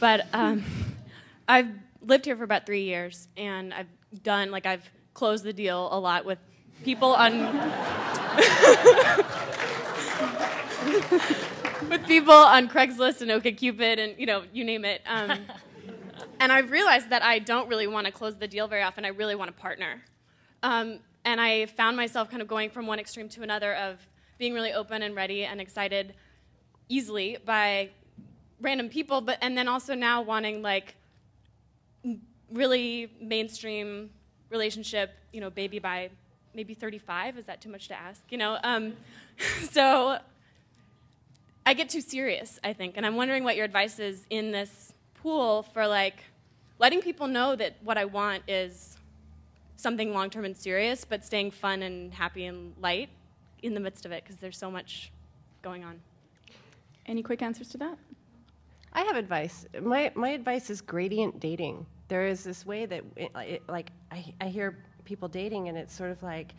but um, I've lived here for about three years, and I've done like I've closed the deal a lot with people on with people on Craigslist and OkCupid, and you know, you name it. Um, and I've realized that I don't really want to close the deal very often. I really want a partner. Um, and I found myself kind of going from one extreme to another of being really open and ready and excited easily by random people, but and then also now wanting like really mainstream relationship, you know, baby by maybe 35. Is that too much to ask? You know, um, so I get too serious, I think, and I'm wondering what your advice is in this pool for like letting people know that what I want is something long term and serious, but staying fun and happy and light in the midst of it because there's so much going on. Any quick answers to that? I have advice. My my advice is gradient dating. There is this way that, it, it, like, I, I hear people dating, and it's sort of like,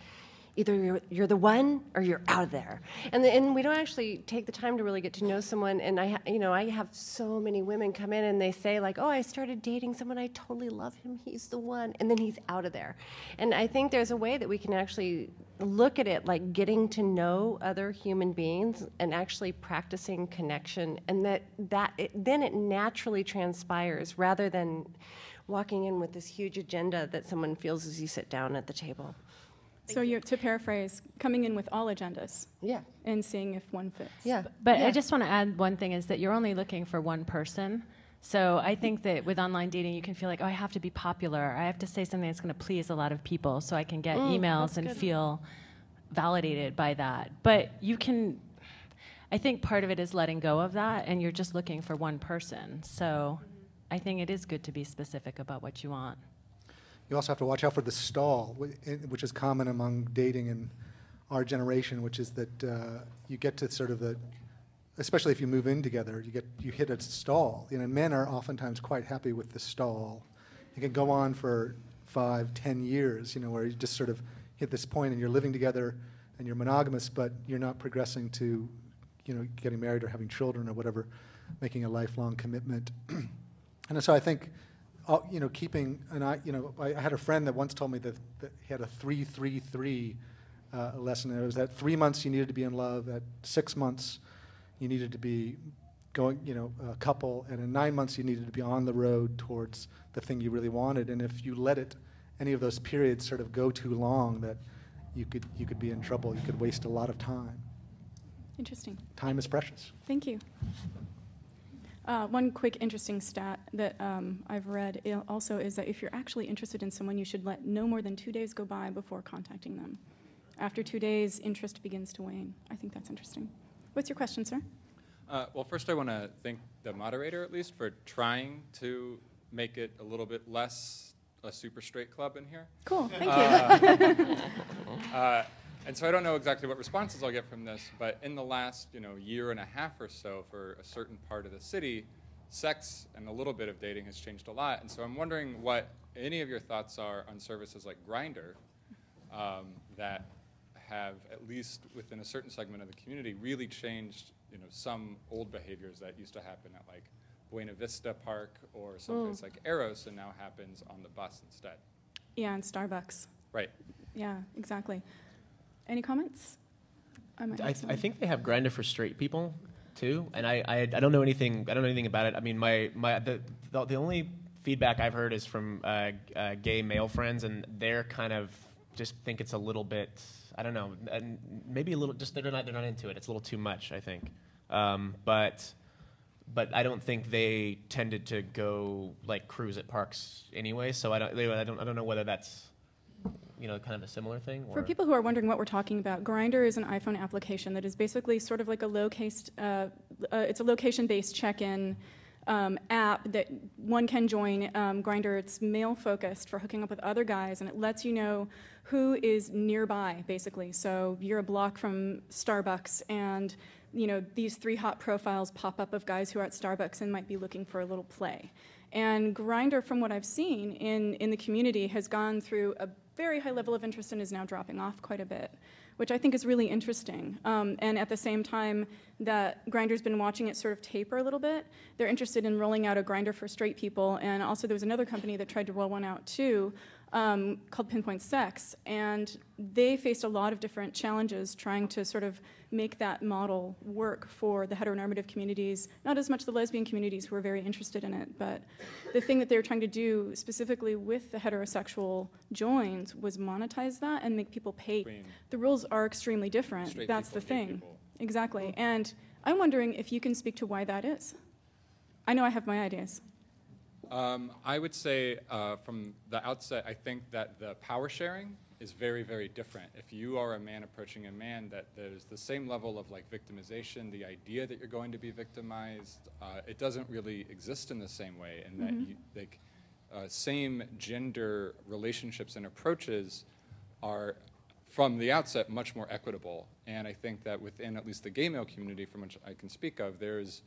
either you're, you're the one or you're out of there, and the, and we don't actually take the time to really get to know someone. And I, you know, I have so many women come in and they say like, oh, I started dating someone, I totally love him, he's the one, and then he's out of there. And I think there's a way that we can actually look at it like getting to know other human beings and actually practicing connection. And that that it, then it naturally transpires rather than walking in with this huge agenda that someone feels as you sit down at the table so, you, to paraphrase, coming in with all agendas yeah and seeing if one fits. yeah But Yeah. I just want to add one thing is that you're only looking for one person. So I think that with online dating, you can feel like, oh, I have to be popular. I have to say something that's going to please a lot of people so I can get mm, emails and feel validated by that. But you can, I think part of it is letting go of that, and you're just looking for one person. So mm-hmm. I think it is good to be specific about what you want. You also have to watch out for the stall, which is common among dating in our generation, which is that uh, you get to sort of the, especially if you move in together, you get you hit a stall. You know, men are oftentimes quite happy with the stall. It can go on for five, ten years. You know, where you just sort of hit this point and you're living together and you're monogamous, but you're not progressing to, you know, getting married or having children or whatever, making a lifelong commitment. and so I think uh, you know, keeping an eye, you know, I, I had a friend that once told me that, that he had a three, three, three uh, lesson. And it was that three months you needed to be in love, at six months you needed to be going, you know, a couple, and in nine months you needed to be on the road towards the thing you really wanted. And if you let it, any of those periods sort of go too long, that you could, you could be in trouble. You could waste a lot of time. Interesting. Time is precious. Thank you. Uh, one quick interesting stat that um, I've read also is that if you're actually interested in someone, you should let no more than two days go by before contacting them. After two days, interest begins to wane. I think that's interesting. What's your question, sir? Uh, well, first, I want to thank the moderator, at least, for trying to make it a little bit less a super straight club in here. Cool, thank you. Uh, uh, and so I don't know exactly what responses I'll get from this, but in the last, you know, year and a half or so, for a certain part of the city, sex and a little bit of dating has changed a lot. And so I'm wondering what any of your thoughts are on services like Grindr um, that have, at least within a certain segment of the community, really changed, you know, some old behaviors that used to happen at like Buena Vista Park or someplace like Eros, and now happens on the bus instead. Yeah, and Starbucks. Right. Yeah, exactly. Any comments? I I, th- I think they have Grindr for straight people too, and I, I, I don't know anything. I don't know anything about it. I mean, my my the the, the only feedback I've heard is from uh, uh, gay male friends, and they're kind of just think it's a little bit. I don't know, maybe a little. Just they're not they're not into it. It's a little too much. I think, um, but but I don't think they tended to go like cruise at parks anyway. So I don't they, I don't I don't know whether that's you know kind of a similar thing. For people who are wondering what we're talking about, Grindr is an iPhone application that is basically sort of like a location. Uh, uh, it's a location-based check-in um, app that one can join. Um, Grindr, it's male-focused for hooking up with other guys, and it lets you know who is nearby, basically. So you're a block from Starbucks, and you know these three hot profiles pop up of guys who are at Starbucks and might be looking for a little play. And Grindr, from what I've seen in, in the community, has gone through a very high level of interest and is now dropping off quite a bit, which I think is really interesting. Um, and at the same time that Grindr's been watching it sort of taper a little bit, they're interested in rolling out a Grindr for straight people. And also, there was another company that tried to roll one out too. Um, called Pinpoint Sex, and they faced a lot of different challenges trying to sort of make that model work for the heteronormative communities, not as much the lesbian communities who are very interested in it, but the thing that they were trying to do specifically with the heterosexual joins was monetize that and make people pay. The rules are extremely different. straight That's the thing. people. Exactly. And I'm wondering if you can speak to why that is. I know I have my ideas. Um, I would say uh, from the outset, I think that the power sharing is very, very different. If you are a man approaching a man, that there's the same level of like victimization, the idea that you're going to be victimized, uh, it doesn't really exist in the same way, and that you, like uh, same gender relationships and approaches are from the outset much more equitable. And I think that within at least the gay male community, from which I can speak of, there's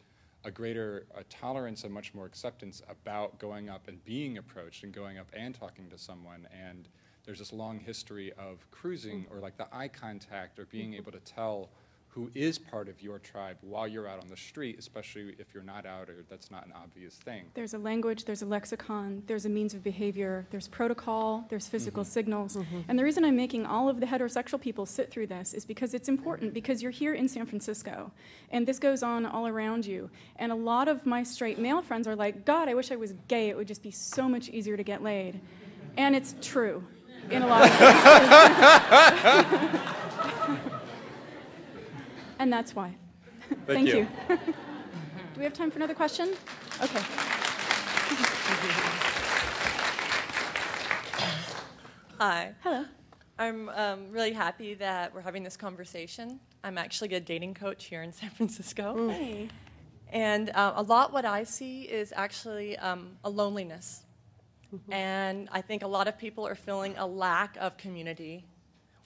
a greater uh, tolerance and much more acceptance about going up and being approached and going up and talking to someone. And there's this long history of cruising or like the eye contact or being able to tell who is part of your tribe while you're out on the street, especially if you're not out or that's not an obvious thing. There's a language, there's a lexicon, there's a means of behavior, there's protocol, there's physical mm-hmm. signals. Mm-hmm. And the reason I'm making all of the heterosexual people sit through this is because it's important, mm-hmm. because you're here in San Francisco, and this goes on all around you. And a lot of my straight male friends are like, God, I wish I was gay. It would just be so much easier to get laid. And it's true in a lot of cases. and that's why. Thank you. you. Do we have time for another question? Okay. Hi. Hello. I'm um, really happy that we're having this conversation. I'm actually a dating coach here in San Francisco. Hey. And uh, a lot what I see is actually um, a loneliness. And I think a lot of people are feeling a lack of community.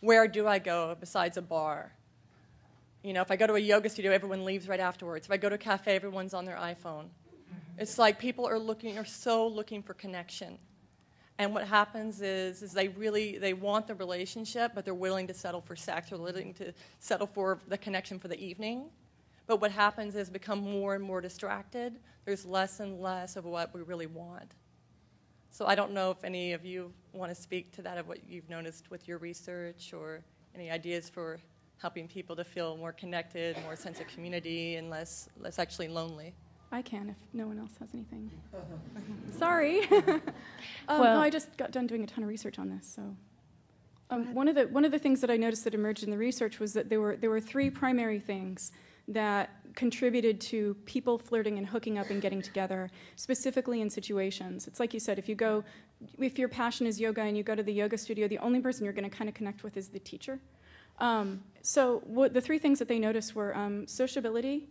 Where do I go besides a bar? You know, if I go to a yoga studio, everyone leaves right afterwards. If I go to a cafe, everyone's on their iPhone. It's like people are looking, are so looking for connection. And what happens is, is they really they want the relationship, but they're willing to settle for sex or willing to settle for the connection for the evening. But what happens is become more and more distracted. There's less and less of what we really want. So I don't know if any of you want to speak to that of what you've noticed with your research or any ideas for helping people to feel more connected, more sense of community, and less less actually lonely. I can if no one else has anything. Sorry. um, Well- no, I just got done doing a ton of research on this. So, um, one of the one of the things that I noticed that emerged in the research was that there were there were three primary things that contributed to people flirting and hooking up and getting together, specifically in situations. It's like you said, if you go, if your passion is yoga and you go to the yoga studio, the only person you're going to kind of connect with is the teacher. Um, so, what, the three things that they noticed were um, sociability,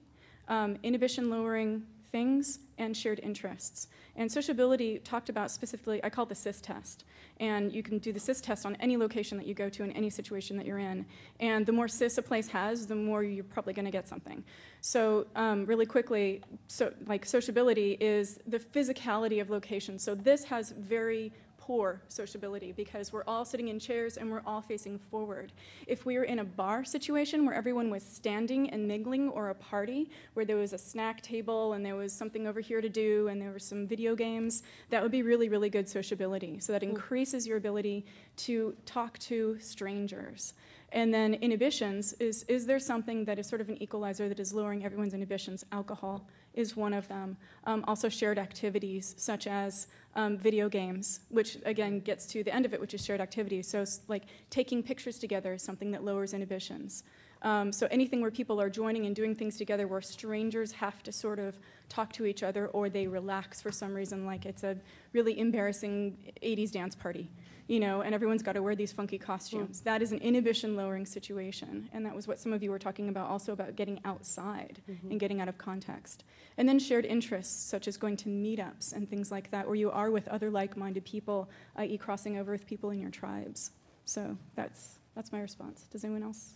um, inhibition lowering things, and shared interests. And sociability talked about specifically, I call it the CIS test. And you can do the CIS test on any location that you go to in any situation that you're in. And the more CIS a place has, the more you're probably going to get something. So, um, really quickly, so like sociability is the physicality of location. So, this has very poor sociability because we're all sitting in chairs and we're all facing forward. If we were in a bar situation where everyone was standing and mingling, or a party where there was a snack table and there was something over here to do and there were some video games, that would be really, really good sociability. So that mm. increases your ability to talk to strangers. And then inhibitions is is there something that is sort of an equalizer that is lowering everyone's inhibitions? Alcohol is one of them. Um, also, shared activities such as um, video games, which again gets to the end of it, which is shared activities. So, like taking pictures together is something that lowers inhibitions. Um, so, anything where people are joining and doing things together where strangers have to sort of talk to each other or they relax for some reason, like it's a really embarrassing 80s dance party, you know, and everyone's got to wear these funky costumes. That is an inhibition lowering situation. And that was what some of you were talking about also about getting outside mm-hmm. and getting out of context. And then shared interests, such as going to meetups and things like that, where you are with other like minded people, i.e., crossing over with people in your tribes. So that's, that's my response. Does anyone else?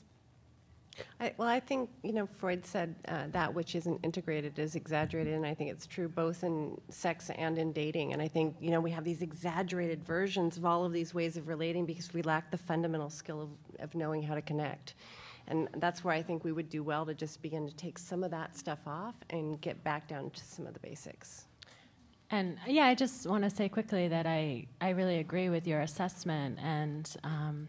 I, well, I think, you know, Freud said uh, that which isn't integrated is exaggerated, and I think it's true both in sex and in dating. And I think, you know, we have these exaggerated versions of all of these ways of relating because we lack the fundamental skill of, of knowing how to connect. And that's where I think we would do well to just begin to take some of that stuff off and get back down to some of the basics. And yeah, I just want to say quickly that I, I really agree with your assessment. And um,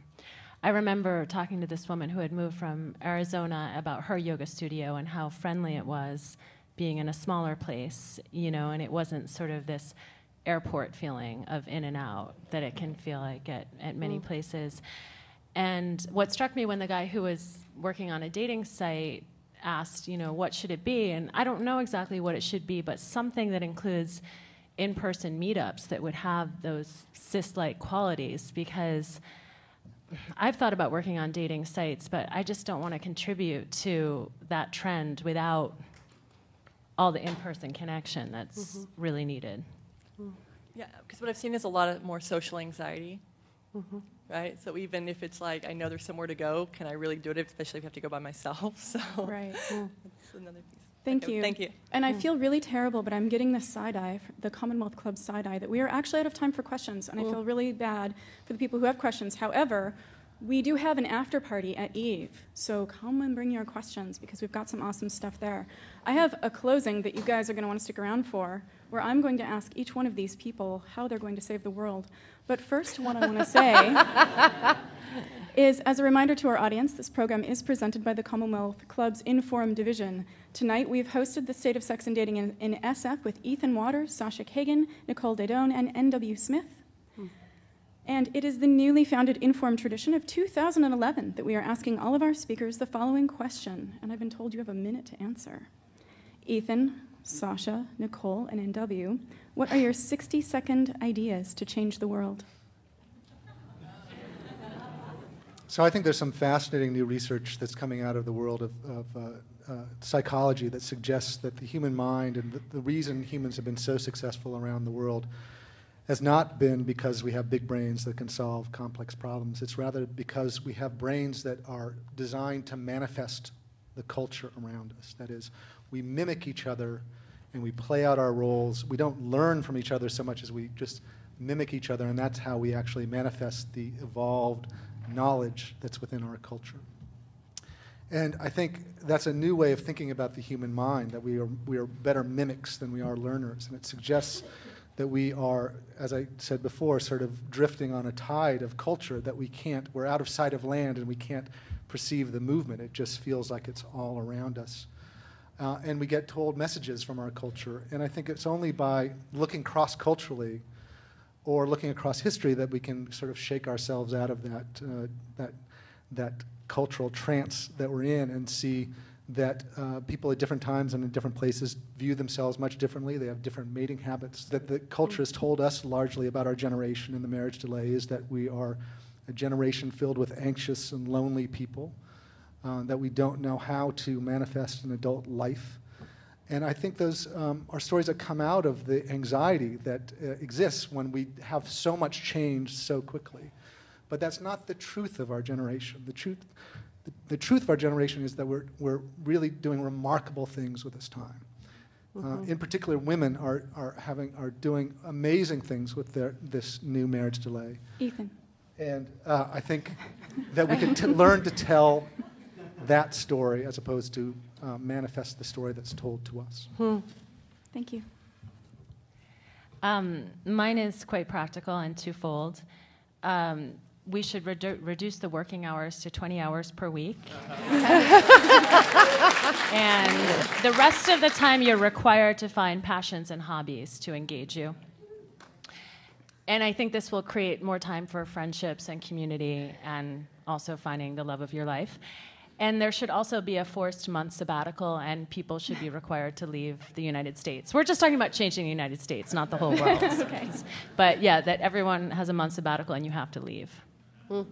I remember talking to this woman who had moved from Arizona about her yoga studio and how friendly it was being in a smaller place, you know, and it wasn't sort of this airport feeling of in and out that it can feel like at, at many mm. places. And what struck me when the guy who was working on a dating site asked, you know, what should it be? And I don't know exactly what it should be, but something that includes in person meetups that would have those cis like qualities because I've thought about working on dating sites, but I just don't want to contribute to that trend without all the in person connection that's mm-hmm. really needed. Mm-hmm. Yeah, because what I've seen is a lot of more social anxiety, mm-hmm. right? So even if it's like I know there's somewhere to go, can I really do it? Especially if I have to go by myself. So Right. that's another piece. Thank you. Thank you. And I mm. feel really terrible, but I'm getting the side eye, the Commonwealth Club side eye, that we are actually out of time for questions, and I feel really bad for the people who have questions. However, we do have an after party at Eve, so come and bring your questions because we've got some awesome stuff there. I have a closing that you guys are going to want to stick around for, where I'm going to ask each one of these people how they're going to save the world. But first, what I want to say is as a reminder to our audience, this program is presented by the Commonwealth Club's Inforum Division. Tonight, we've hosted the State of Sex and Dating in, in SF with Ethan Watters, Sasha Cagen, Nicole Daedone, and N.W. Smith. Hmm. And it is the newly founded Inforum tradition of 2011 that we are asking all of our speakers the following question, and I've been told you have a minute to answer. Ethan, Sasha, Nicole, and NW, what are your 60 second ideas to change the world? So I think there's some fascinating new research that's coming out of the world of, of uh, uh, psychology that suggests that the human mind and the, the reason humans have been so successful around the world has not been because we have big brains that can solve complex problems. It's rather because we have brains that are designed to manifest the culture around us. That is, we mimic each other and we play out our roles. We don't learn from each other so much as we just mimic each other, and that's how we actually manifest the evolved knowledge that's within our culture. And I think that's a new way of thinking about the human mind, that we are, we are better mimics than we are learners. And it suggests that we are, as I said before, sort of drifting on a tide of culture that we can't, we're out of sight of land and we can't perceive the movement. It just feels like it's all around us. Uh, and we get told messages from our culture. And I think it's only by looking cross culturally or looking across history that we can sort of shake ourselves out of that, uh, that, that cultural trance that we're in and see that uh, people at different times and in different places view themselves much differently. They have different mating habits. That the culture has told us largely about our generation and the marriage delay is that we are a generation filled with anxious and lonely people, uh, that we don't know how to manifest an adult life. And I think those um, are stories that come out of the anxiety that uh, exists when we have so much change so quickly. But that's not the truth of our generation. The truth, the, the truth of our generation is that we're, we're really doing remarkable things with this time. Uh, Mhm. in particular, women are, are, having, are doing amazing things with their, this new marriage delay. Ethan. And uh, I think that we can t- learn to tell that story as opposed to uh, manifest the story that's told to us. Thank you. Um, mine is quite practical and twofold. Um, we should redu- reduce the working hours to 20 hours per week. and the rest of the time, you're required to find passions and hobbies to engage you. And I think this will create more time for friendships and community and also finding the love of your life. And there should also be a forced month sabbatical, and people should be required to leave the United States. We're just talking about changing the United States, not the whole world. Okay. But yeah, that everyone has a month sabbatical and you have to leave. Hmm.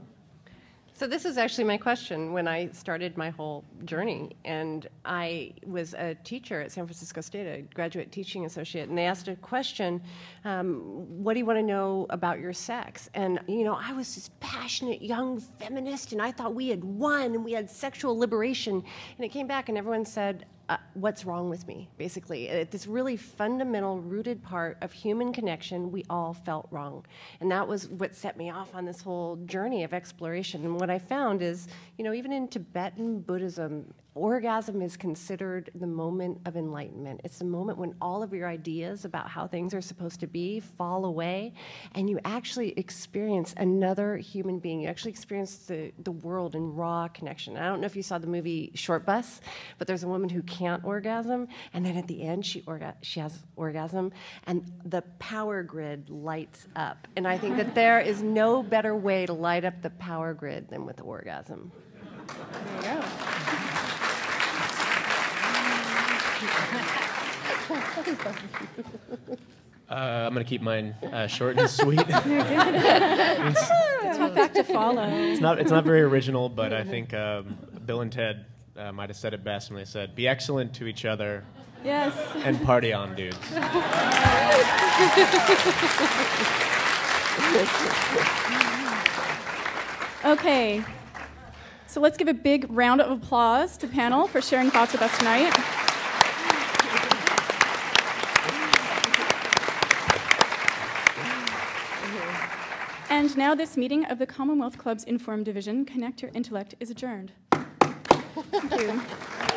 So this is actually my question when I started my whole journey, and I was a teacher at San Francisco State, a graduate teaching associate, and they asked a question, um, "What do you want to know about your sex?" And you know, I was this passionate young feminist, and I thought we had won and we had sexual liberation, and it came back, and everyone said. Uh, what's wrong with me, basically. At this really fundamental, rooted part of human connection, we all felt wrong. And that was what set me off on this whole journey of exploration. And what I found is, you know, even in Tibetan Buddhism, orgasm is considered the moment of enlightenment. It's the moment when all of your ideas about how things are supposed to be fall away, and you actually experience another human being. You actually experience the, the world in raw connection. I don't know if you saw the movie Shortbus, but there's a woman who can't orgasm, and then at the end she orga- she has orgasm, and the power grid lights up. And I think that there is no better way to light up the power grid than with orgasm. There you go. Uh, I'm going to keep mine uh, short and sweet. It's, Tough act to follow. it's not it's not very original, but I think um, Bill and Ted uh, might have said it best when they said, "Be excellent to each other Yes. and party on, dudes." Okay. So let's give a big round of applause to the panel for sharing thoughts with us tonight. And now this meeting of the Commonwealth Club's Inforum Division, Connect Your Intellect, is adjourned. Thank you.